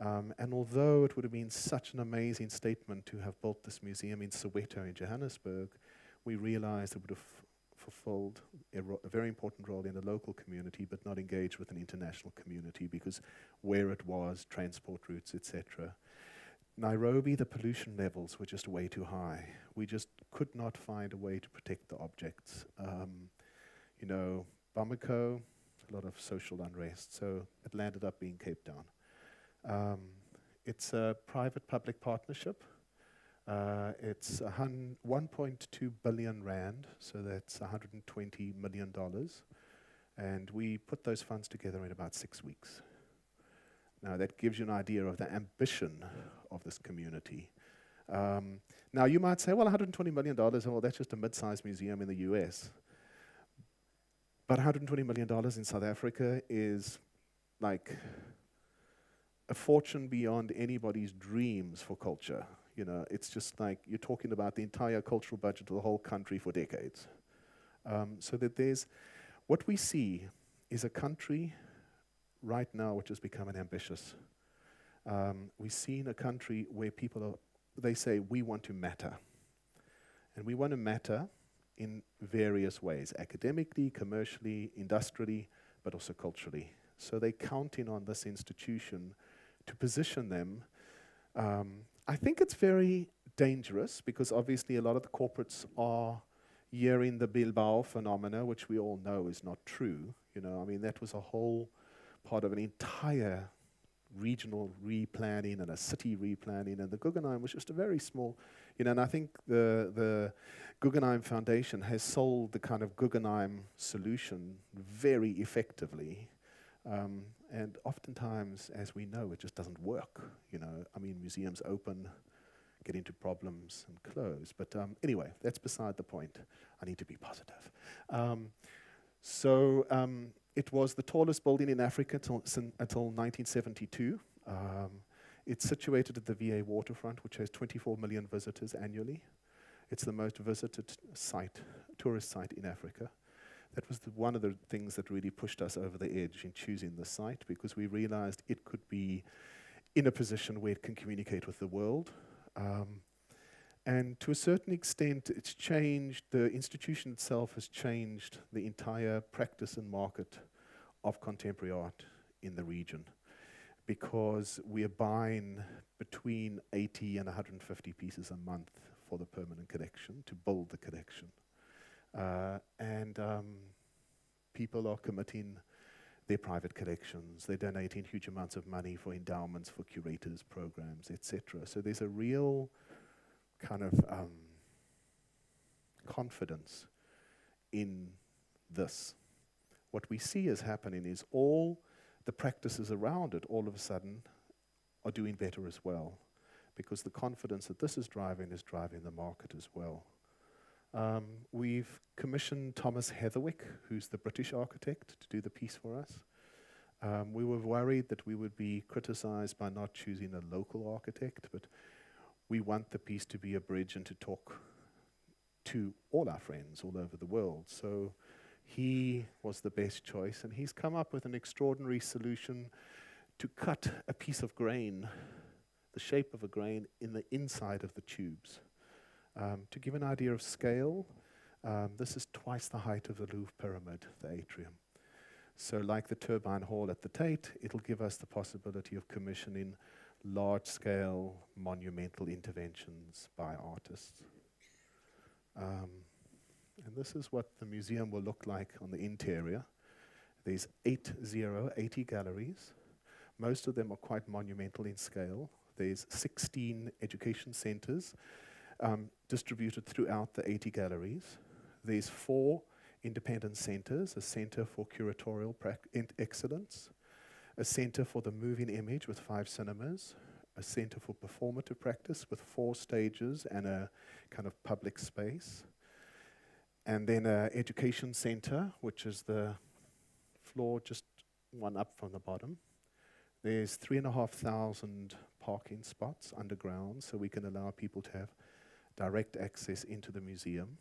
S1: Um, and although it would have been such an amazing statement to have built this museum in Soweto in Johannesburg, we realized it would have fulfilled a, a, very important role in the local community, but not engaged with an international community because where it was, transport routes, etc. Nairobi, the pollution levels were just way too high. We just could not find a way to protect the objects. Um, you know, Bamako, a lot of social unrest, so it landed up being Cape Town. Um, it's a private-public partnership. Uh, it's 1.2 billion rand, so that's 120 million dollars, and we put those funds together in about six weeks. Now, that gives you an idea of the ambition of this community. Um, now, you might say, well, $120 million, well, that's just a mid sized museum in the US. But $120 million in South Africa is like a fortune beyond anybody's dreams for culture. You know, it's just like you're talking about the entire cultural budget of the whole country for decades. Um, so that there's what we see is a country right now which is becoming ambitious. Um, we've seen a country where people are, they say, we want to matter. And we want to matter in various ways academically, commercially, industrially, but also culturally. So they're counting on this institution to position them. Um, I think it's very dangerous because obviously a lot of the corporates are hearing the Bilbao phenomena, which we all know is not true. You know, I mean, that was a whole part of an entire regional replanning and a city replanning, and the Guggenheim was just a very small, you know, and I think the, the Guggenheim Foundation has sold the kind of Guggenheim solution very effectively. Um, and oftentimes, as we know, it just doesn't work. You know, I mean, museums open, get into problems, and close. But um, anyway, that's beside the point. I need to be positive. Um, so um, it was the tallest building in Africa until 1972. Um, it's situated at the VA waterfront, which has 24 million visitors annually. It's the most visited site, tourist site in Africa. That was one of the things that really pushed us over the edge in choosing the site because we realized it could be in a position where it can communicate with the world. Um, and to a certain extent, it's changed, the institution itself has changed the entire practice and market of contemporary art in the region because we are buying between 80 and 150 pieces a month for the permanent collection to build the collection. Uh, and um, people are committing their private collections. They're donating huge amounts of money for endowments, for curators, programs, etc. So there's a real kind of um, confidence in this what we see is happening is all the practices around it all of a sudden are doing better as well because the confidence that this is driving is driving the market as well. Um, we've commissioned Thomas Heatherwick, who's the British architect, to do the piece for us. Um, we were worried that we would be criticized by not choosing a local architect, but we want the piece to be a bridge and to talk to all our friends all over the world. So he was the best choice, and he's come up with an extraordinary solution to cut a piece of grain, the shape of a grain, in the inside of the tubes. Um, to give an idea of scale, um, this is twice the height of the Louvre Pyramid, the atrium. So, like the turbine hall at the Tate, it'll give us the possibility of commissioning large scale monumental interventions by artists. Um, and this is what the museum will look like on the interior. There's eight zero, 80 galleries. Most of them are quite monumental in scale. There's 16 education centers um, distributed throughout the 80 galleries. There's four independent centers, a center for curatorial excellence, a center for the moving image with five cinemas, a center for performative practice with four stages and a kind of public space, and then an education center, which is the floor just one up from the bottom. There's three and a half thousand parking spots underground, so we can allow people to have direct access into the museum.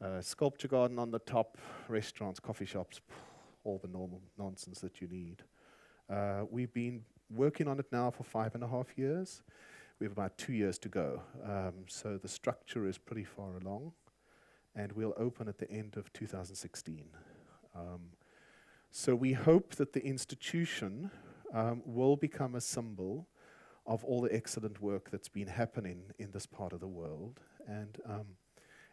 S1: Uh, sculpture garden on the top, restaurants, coffee shops, all the normal nonsense that you need. Uh, we've been working on it now for five and a half years. We have about two years to go. Um, so the structure is pretty far along and we'll open at the end of 2016. Um, so we hope that the institution um, will become a symbol of all the excellent work that's been happening in this part of the world. And um,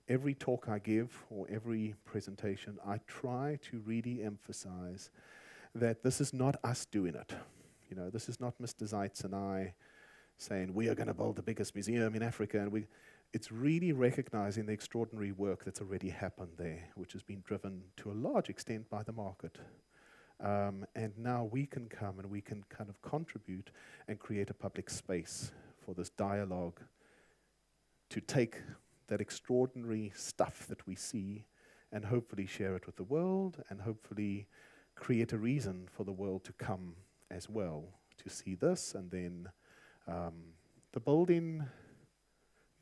S1: every talk I give or every presentation, I try to really emphasize that this is not us doing it. You know, this is not Mr. Zeitz and I saying we are going to build the biggest museum in Africa, and we it's really recognizing the extraordinary work that's already happened there, which has been driven to a large extent by the market. Um, and now we can come and we can kind of contribute and create a public space for this dialogue to take that extraordinary stuff that we see and hopefully share it with the world and hopefully create a reason for the world to come as well to see this. And then um, the building,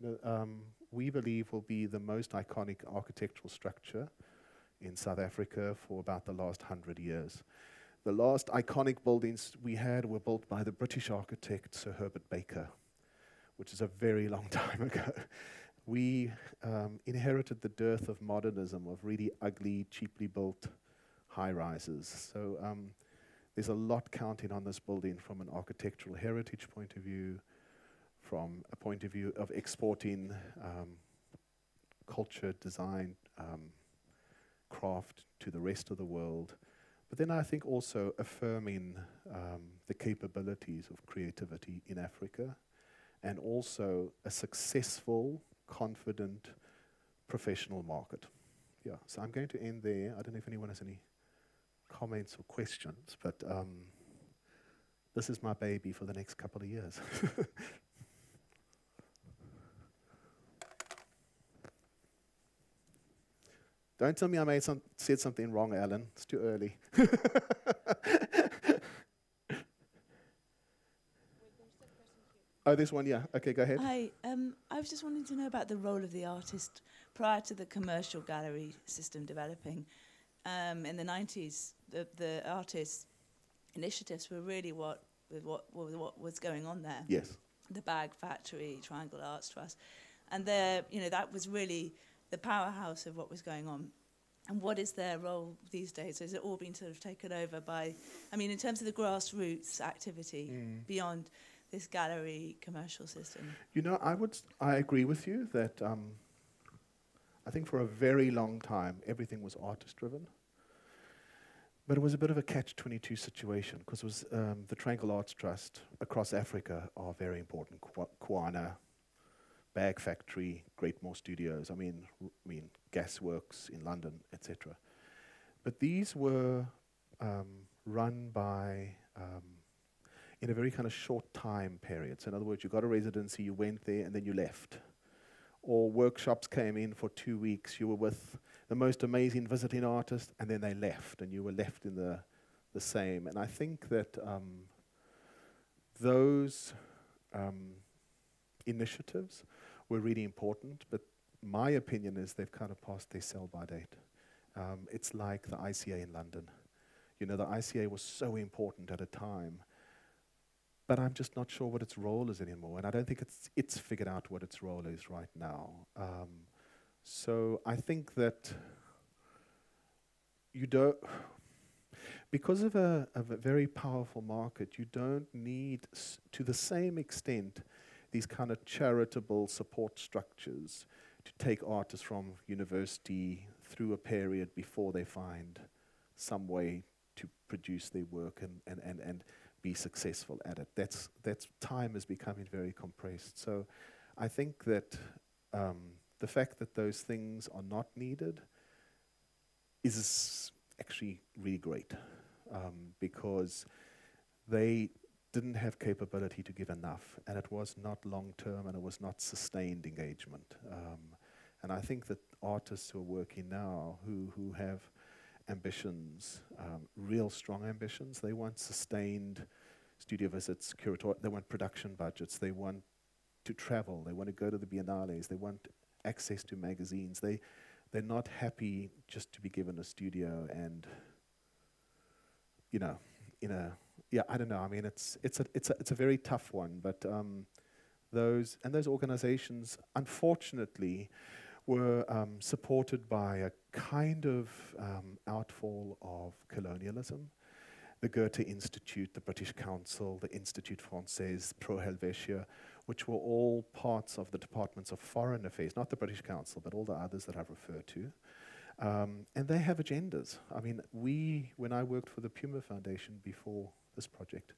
S1: you know, um, we believe, will be the most iconic architectural structure in South Africa for about the last hundred years. The last iconic buildings we had were built by the British architect Sir Herbert Baker, which is a very long time ago. We um, inherited the dearth of modernism, of really ugly, cheaply built high rises. So um, there's a lot counting on this building from an architectural heritage point of view, from a point of view of exporting um, culture, design, um, craft to the rest of the world. But then I think also affirming um, the capabilities of creativity in Africa and also a successful, confident, professional market. Yeah, so I'm going to end there. I don't know if anyone has any comments or questions, but um, this is my baby for the next couple of years. Don't tell me I made some, said something wrong, Alan. It's too early. oh, this one, yeah. Okay, go ahead.
S2: Hi. Um, I was just wanting to know about the role of the artist prior to the commercial gallery system developing. Um, in the 90s, the, the artist initiatives were really what, what, what was going on there.
S1: Yes.
S2: The Bag Factory, Triangle Arts Trust. And there, you know, that was really the powerhouse of what was going on. And what is their role these days? Has it all been sort of taken over by, I mean, in terms of the grassroots activity mm. beyond this gallery commercial system?
S1: You know, I would, I agree with you that um, I think for a very long time everything was artist driven. But it was a bit of a catch-22 situation because was um, the Triangle Arts Trust across Africa are very important. Kwana, Bag Factory, Great Greatmore Studios, I mean, I mean Gasworks in London, etc. But these were um, run by, um, in a very kind of short time period. So in other words, you got a residency, you went there, and then you left. Or workshops came in for two weeks, you were with the most amazing visiting artist, and then they left, and you were left in the, the same. And I think that um, those um, initiatives were really important, but my opinion is they've kind of passed their sell by date. Um, it's like the ICA in London. You know, the ICA was so important at a time, but I'm just not sure what its role is anymore, and I don't think it's it's figured out what its role is right now. Um, so I think that you don't, because of a, of a very powerful market, you don't need, to the same extent, these kind of charitable support structures to take artists from university through a period before they find some way to produce their work and, and, and, and be successful at it. That's, that's time is becoming very compressed. So I think that um, the fact that those things are not needed is actually really great um, because they didn't have capability to give enough, and it was not long term and it was not sustained engagement. Um, and I think that artists who are working now, who, who have ambitions, um, real strong ambitions, they want sustained studio visits, curator, they want production budgets, they want to travel, they want to go to the biennales, they want access to magazines. They, they're not happy just to be given a studio and, you know, in a yeah, I don't know. I mean, it's it's a it's a it's a very tough one, but um, those and those organizations, unfortunately, were um, supported by a kind of um, outfall of colonialism. The Goethe Institute, the British Council, the Institut Français, Pro Helvetia, which were all parts of the departments of foreign affairs, not the British Council, but all the others that I've referred to. Um, and they have agendas. I mean, we, when I worked for the Puma Foundation before this project.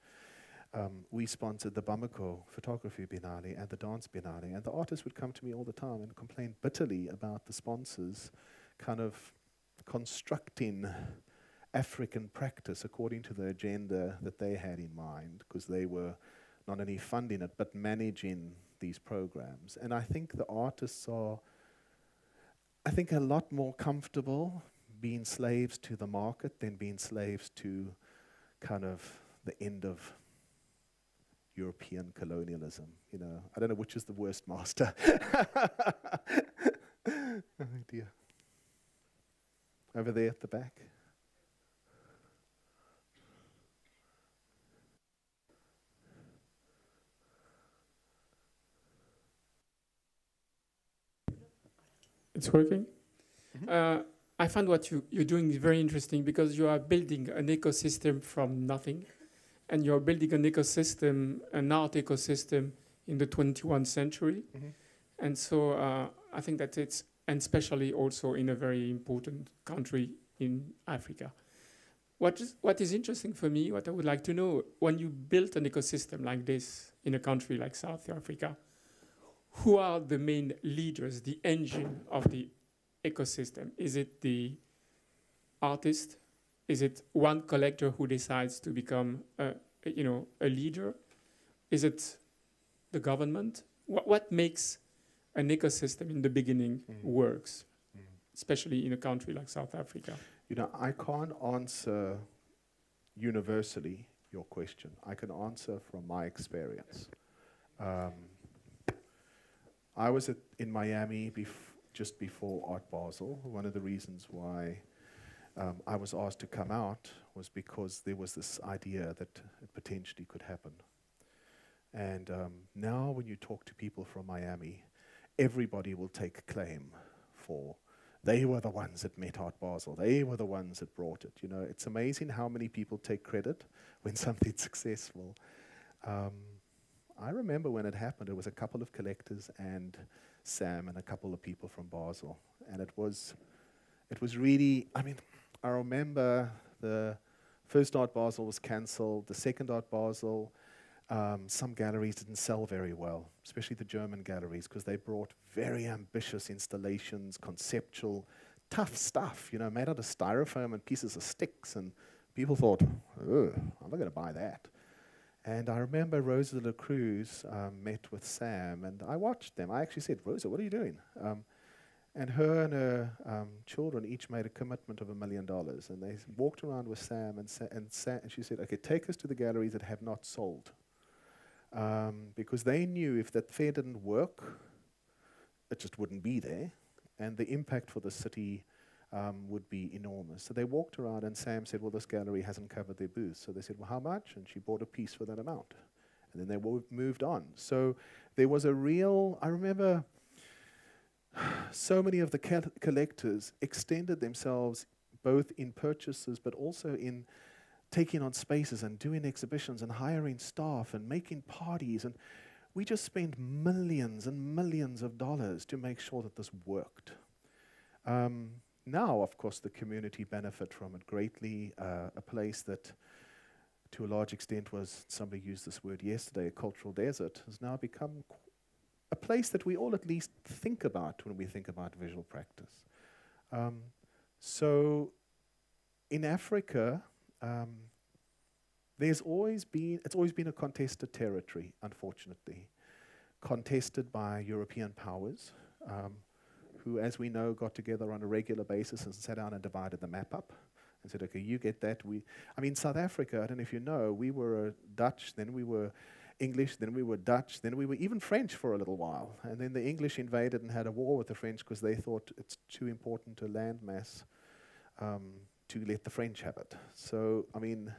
S1: Um, we sponsored the Bamako Photography Biennale and the Dance Biennale, and the artists would come to me all the time and complain bitterly about the sponsors kind of constructing African practice according to the agenda that they had in mind, because they were not only funding it, but managing these programs. And I think the artists are I think, a lot more comfortable being slaves to the market than being slaves to kind of the end of European colonialism. You know, I don't know which is the worst master. oh dear. Over there at the back.
S3: It's working. Mm-hmm. Uh, I find what you, you're doing is very interesting because you are building an ecosystem from nothing, and you're building an ecosystem, an art ecosystem in the 21st century. Mm-hmm. And so uh, I think that it's, and especially also in a very important country in Africa. What is, what is interesting for me, what I would like to know, when you build an ecosystem like this in a country like South Africa, who are the main leaders, the engine of the ecosystem? Is it the artist? Is it one collector who decides to become a, you know, a leader? Is it the government? What, what makes an ecosystem in the beginning mm. works, mm. especially in a country like South Africa?
S1: You know, I can't answer universally your question. I can answer from my experience. Um, I was at, in Miami bef- just before Art Basel. One of the reasons why um, I was asked to come out was because there was this idea that it potentially could happen. And um, now, when you talk to people from Miami, everybody will take claim for they were the ones that met Art Basel. They were the ones that brought it. You know, it's amazing how many people take credit when something's successful. Um, I remember when it happened, it was a couple of collectors and Sam and a couple of people from Basel. And it was, it was really, I mean, I remember the first Art Basel was cancelled, the second Art Basel, um, some galleries didn't sell very well, especially the German galleries, because they brought very ambitious installations, conceptual, tough stuff, you know, made out of styrofoam and pieces of sticks. And people thought, I'm not going to buy that. And I remember Rosa de la Cruz um, met with Sam, and I watched them. I actually said, Rosa, what are you doing? Um, and her and her um, children each made a commitment of a million dollars. And they walked around with Sam, and, sa- and, sa- and, she said, Okay, take us to the galleries that have not sold. Um, because they knew if that fair didn't work, it just wouldn't be there. And the impact for the city um, would be enormous. So they walked around, and Sam said, Well, this gallery hasn't covered their booth. So they said, Well, how much? And she bought a piece for that amount. And then they moved on. So there was a real, I remember so many of the collectors extended themselves both in purchases but also in taking on spaces and doing exhibitions and hiring staff and making parties. And we just spent millions and millions of dollars to make sure that this worked. Um, now, of course, the community benefit from it greatly. Uh, a place that, to a large extent, was somebody used this word yesterday, a cultural desert, has now become a place that we all at least think about when we think about visual practice. Um, so, in Africa, um, there's always been it's always been a contested territory, unfortunately, contested by European powers. Um, who, as we know, got together on a regular basis and sat down and divided the map up and said, okay, you get that. We, I mean, South Africa, I don't know if you know, we were Dutch, then we were English, then we were Dutch, then we were even French for a little while. And then the English invaded and had a war with the French because they thought it's too important a landmass um, to let the French have it. So, I mean,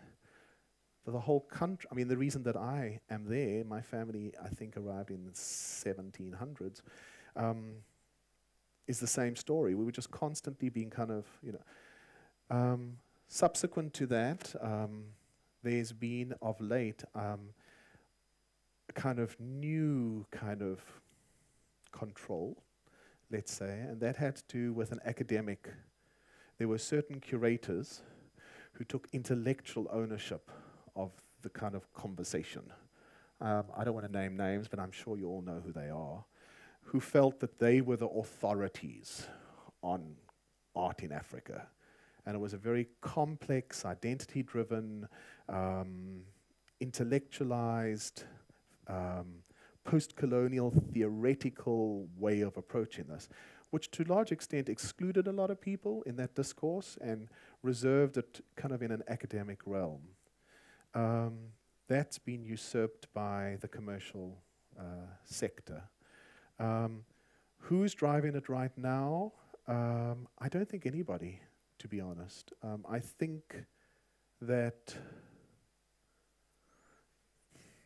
S1: the whole country, I mean, the reason that I am there, my family, I think, arrived in the 1700s. Um, is the same story. We were just constantly being kind of, you know. Um, subsequent to that, um, there's been of late um, kind of new kind of control, let's say, and that had to do with an academic. There were certain curators who took intellectual ownership of the kind of conversation. Um, I don't want to name names, but I'm sure you all know who they are who felt that they were the authorities on art in Africa. And it was a very complex, identity driven, um, intellectualized, um, post colonial, theoretical way of approaching this, which to a large extent excluded a lot of people in that discourse and reserved it kind of in an academic realm. Um, that's been usurped by the commercial uh, sector. Um, who's driving it right now? Um, I don't think anybody, to be honest. Um, I think that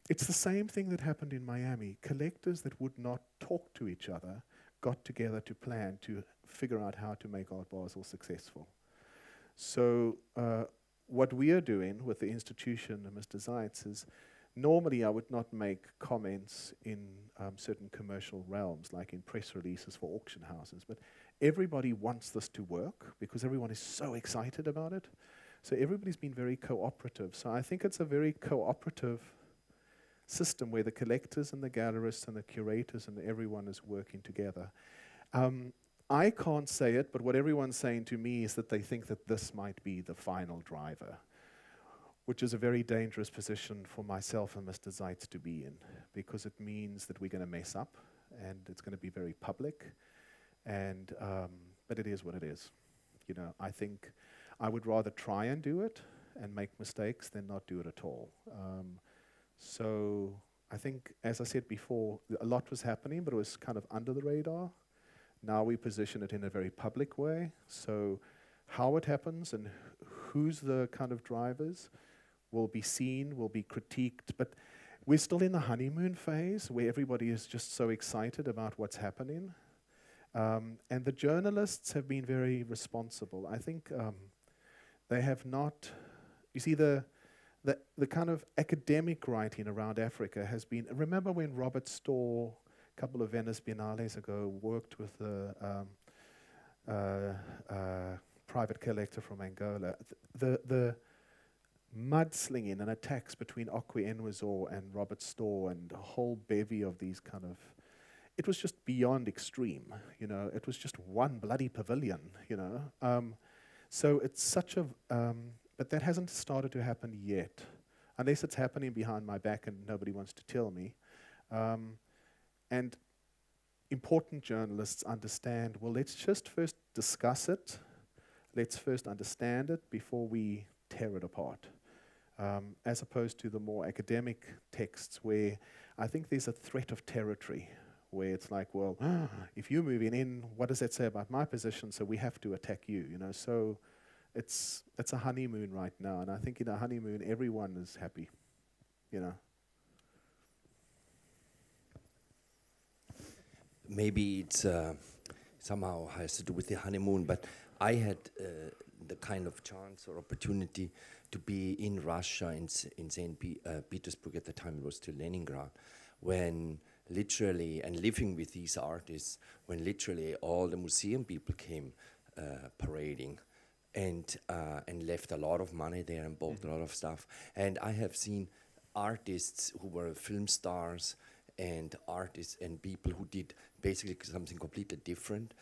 S1: it's the same thing that happened in Miami. Collectors that would not talk to each other got together to plan to figure out how to make Art Basel successful. So uh, what we are doing with the institution Mr. Zeitz is normally I would not make comments in um, certain commercial realms, like in press releases for auction houses, but everybody wants this to work because everyone is so excited about it. So everybody's been very cooperative. So I think it's a very cooperative system where the collectors and the gallerists and the curators and everyone is working together. Um, I can't say it, but what everyone's saying to me is that they think that this might be the final driver, which is a very dangerous position for myself and Mr. Zeitz to be in, because it means that we're going to mess up and it's going to be very public. And um, but it is what it is. You know, I think I would rather try and do it and make mistakes than not do it at all. Um, so I think, as I said before, a lot was happening, but it was kind of under the radar. Now we position it in a very public way. So how it happens and who's the kind of drivers will be seen, will be critiqued. But we're still in the honeymoon phase where everybody is just so excited about what's happening. Um, and the journalists have been very responsible. I think um, they have not, you see, the the, the kind of academic writing around Africa has been. Remember when Robert Storr, a couple of Venice Biennales ago, worked with a um, uh, uh, private collector from Angola? The, the mudslinging and attacks between Okwui Enwezor and Robert Storr and a whole bevy of these kind of. It was just beyond extreme, you know. It was just one bloody pavilion, you know. Um, so it's such a um, but that hasn't started to happen yet, unless it's happening behind my back and nobody wants to tell me. Um, and important journalists understand well, let's just first discuss it, let's first understand it before we tear it apart. Um, as opposed to the more academic texts where I think there's a threat of territory, where it's like, well, if you're moving in, what does that say about my position? So we have to attack you, you know. So it's it's a honeymoon right now, and I think in a honeymoon everyone is happy, you know.
S4: Maybe it's uh, somehow has to do with the honeymoon, but I had uh, the kind of chance or opportunity to be in Russia in in Saint P uh, Petersburg at the time it was still Leningrad, when literally and living with these artists when literally all the museum people came uh, parading and uh, and left a lot of money there and bought mm-hmm. a lot of stuff. And I have seen artists who were film stars and artists and people who did basically something completely different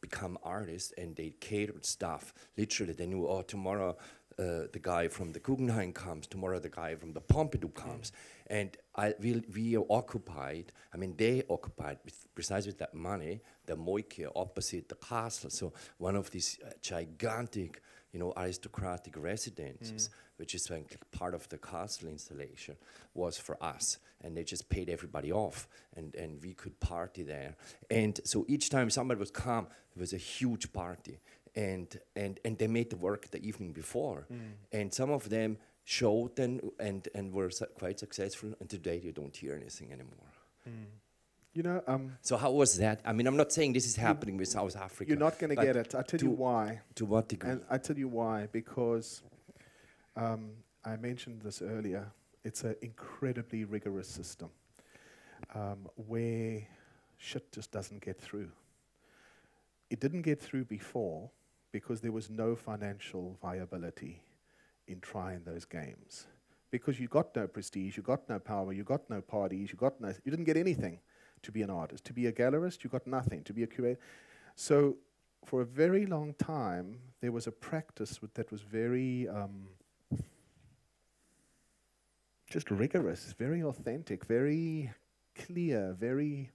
S4: become artists and they catered stuff. Literally, they knew, oh, tomorrow uh, the guy from the Guggenheim comes, tomorrow the guy from the Pompidou comes. Mm. And I, we, we occupied, I mean, they occupied with precisely with that money, the Moika opposite the castle. So one of these uh, gigantic, you know, aristocratic residences, mm. which is like part of the castle installation, was for us. And they just paid everybody off, and, and we could party there. And so each time somebody would come, it was a huge party and and and they made the work the evening before, mm. and some of them showed and and and were su quite successful. And today you don't hear anything anymore.
S1: Mm. You know. Um,
S4: so how was that? I mean, I'm not saying this is happening with South Africa.
S1: You're not going to get it. I tell you why.
S4: To what degree?
S1: And I tell you why because um, I mentioned this earlier. It's an incredibly rigorous system um, where shit just doesn't get through. It didn't get through before because there was no financial viability in trying those games. Because you got no prestige, you got no power, you got no parties, you got no, you didn't get anything to be an artist. To be a gallerist, you got nothing. To be a curator. So for a very long time, there was a practice that was very um, just rigorous, very authentic, very clear, very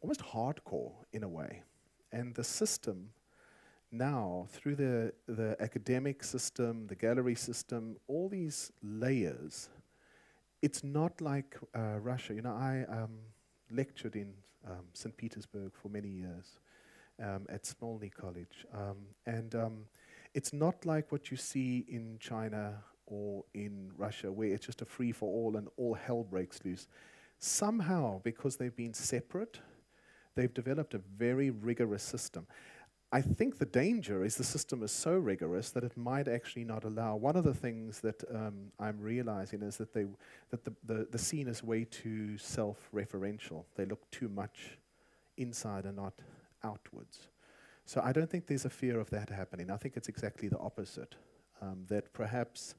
S1: almost hardcore in a way. And the system now, through the, the academic system, the gallery system, all these layers, it's not like uh, Russia. You know, I um, lectured in um, St. Petersburg for many years um, at Smolny College. Um, and um, it's not like what you see in China or in Russia, where it's just a free for all and all hell breaks loose. Somehow, because they've been separate, they've developed a very rigorous system. I think the danger is the system is so rigorous that it might actually not allow. One of the things that um, I'm realizing is that they that the, the, the scene is way too self-referential. They look too much inside and not outwards. So I don't think there's a fear of that happening. I think it's exactly the opposite. Um, that perhaps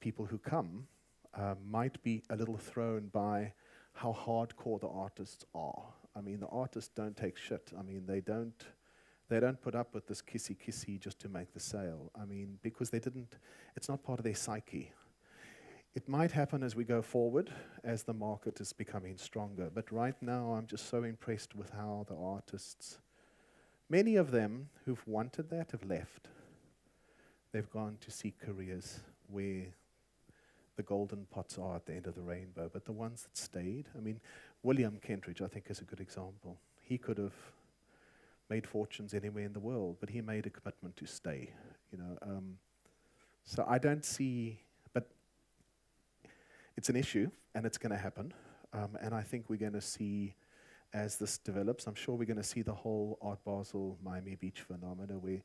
S1: people who come uh, might be a little thrown by how hardcore the artists are. I mean, the artists don't take shit. I mean, they don't they don't put up with this kissy kissy just to make the sale. I mean, because they didn't, it's not part of their psyche. It might happen as we go forward, as the market is becoming stronger. But right now, I'm just so impressed with how the artists, many of them who've wanted that, have left. They've gone to seek careers where the golden pots are at the end of the rainbow. But the ones that stayed, I mean, William Kentridge, I think, is a good example. He could have made fortunes anywhere in the world, but he made a commitment to stay. You know, um, so I don't see, but it's an issue, and it's going to happen. Um, and I think we're going to see, as this develops, I'm sure we're going to see the whole Art Basel Miami Beach phenomena, where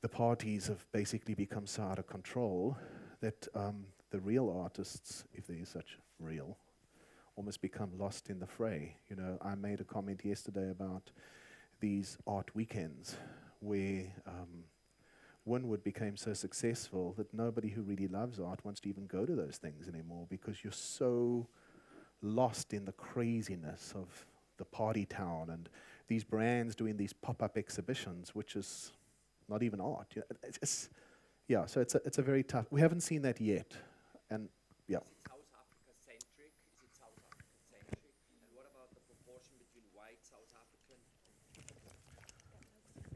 S1: the parties have basically become so out of control that um, the real artists, if there is such real, almost become lost in the fray. You know, I made a comment yesterday about these art weekends where um, Wynwood became so successful that nobody who really loves art wants to even go to those things anymore because you're so lost in the craziness of the party town and these brands doing these pop-up exhibitions, which is not even art. You know, yeah, so it's a, it's a very tough. We haven't seen that yet, and yeah.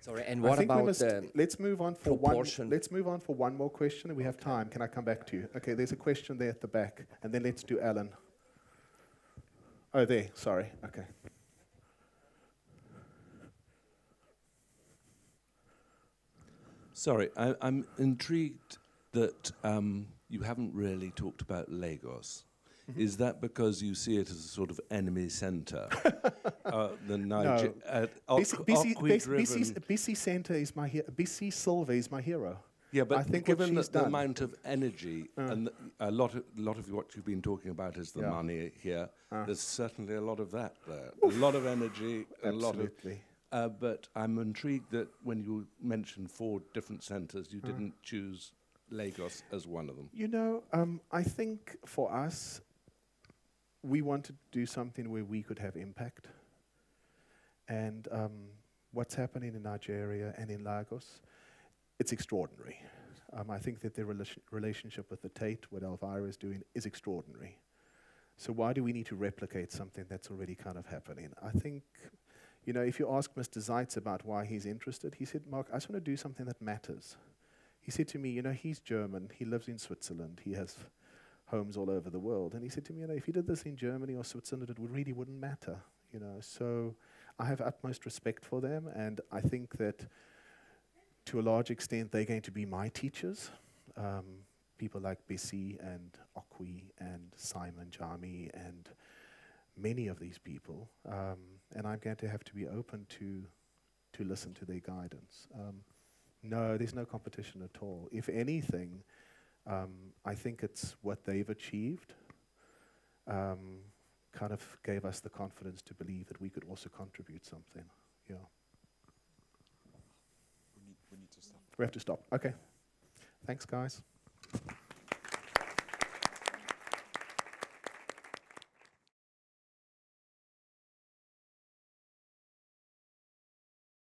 S4: Sorry, and what about the
S1: let's move on for proportion? one. Let's move on for one more question. We have time. Can I come back to you? Okay, there's a question there at the back, and then let's do Alan. Oh, there. Sorry. Okay.
S5: Sorry, I, am intrigued that um, you haven't really talked about Lagos. Mm-hmm. Is that because you see it as a sort of enemy centre? uh, the Niger-
S1: no. uh, Bisi, Bisi, Bisi, Bisi Centre is my hero. Bisi Silva is my hero.
S5: Yeah, but I think given the, the, amount of energy uh. and the, a lot of lot of what you've been talking about is the yeah. money here. Uh. There's certainly a lot of that there. Oof. A lot of energy, a lot of. Uh, but I'm intrigued that when you mentioned four different centres, you uh. didn't choose Lagos as one of them.
S1: You know, um, I think for us, we wanted to do something where we could have impact. And um, what's happening in Nigeria and in Lagos, it's extraordinary. Um, I think that the rela- relationship with the Tate, what Elvira is doing, is extraordinary. So why do we need to replicate something that's already kind of happening? I think, you know, if you ask Mr. Zeitz about why he's interested, he said, Mark, I just want to do something that matters. He said to me, you know, he's German, he lives in Switzerland, he has homes all over the world. And he said to me, you know, if you did this in Germany or Switzerland, it would really wouldn't matter, you know. So I have utmost respect for them, and I think that to a large extent they're going to be my teachers. Um, people like Bisi and Okwui and Simon Njami and many of these people, um, and I'm going to have to be open to to listen to their guidance. Um, no, there's no competition at all. If anything, um, I think it's what they've achieved um, kind of gave us the confidence to believe that we could also contribute something. Yeah.
S6: We need, we need to stop.
S1: We have to stop. Okay. Thanks, guys.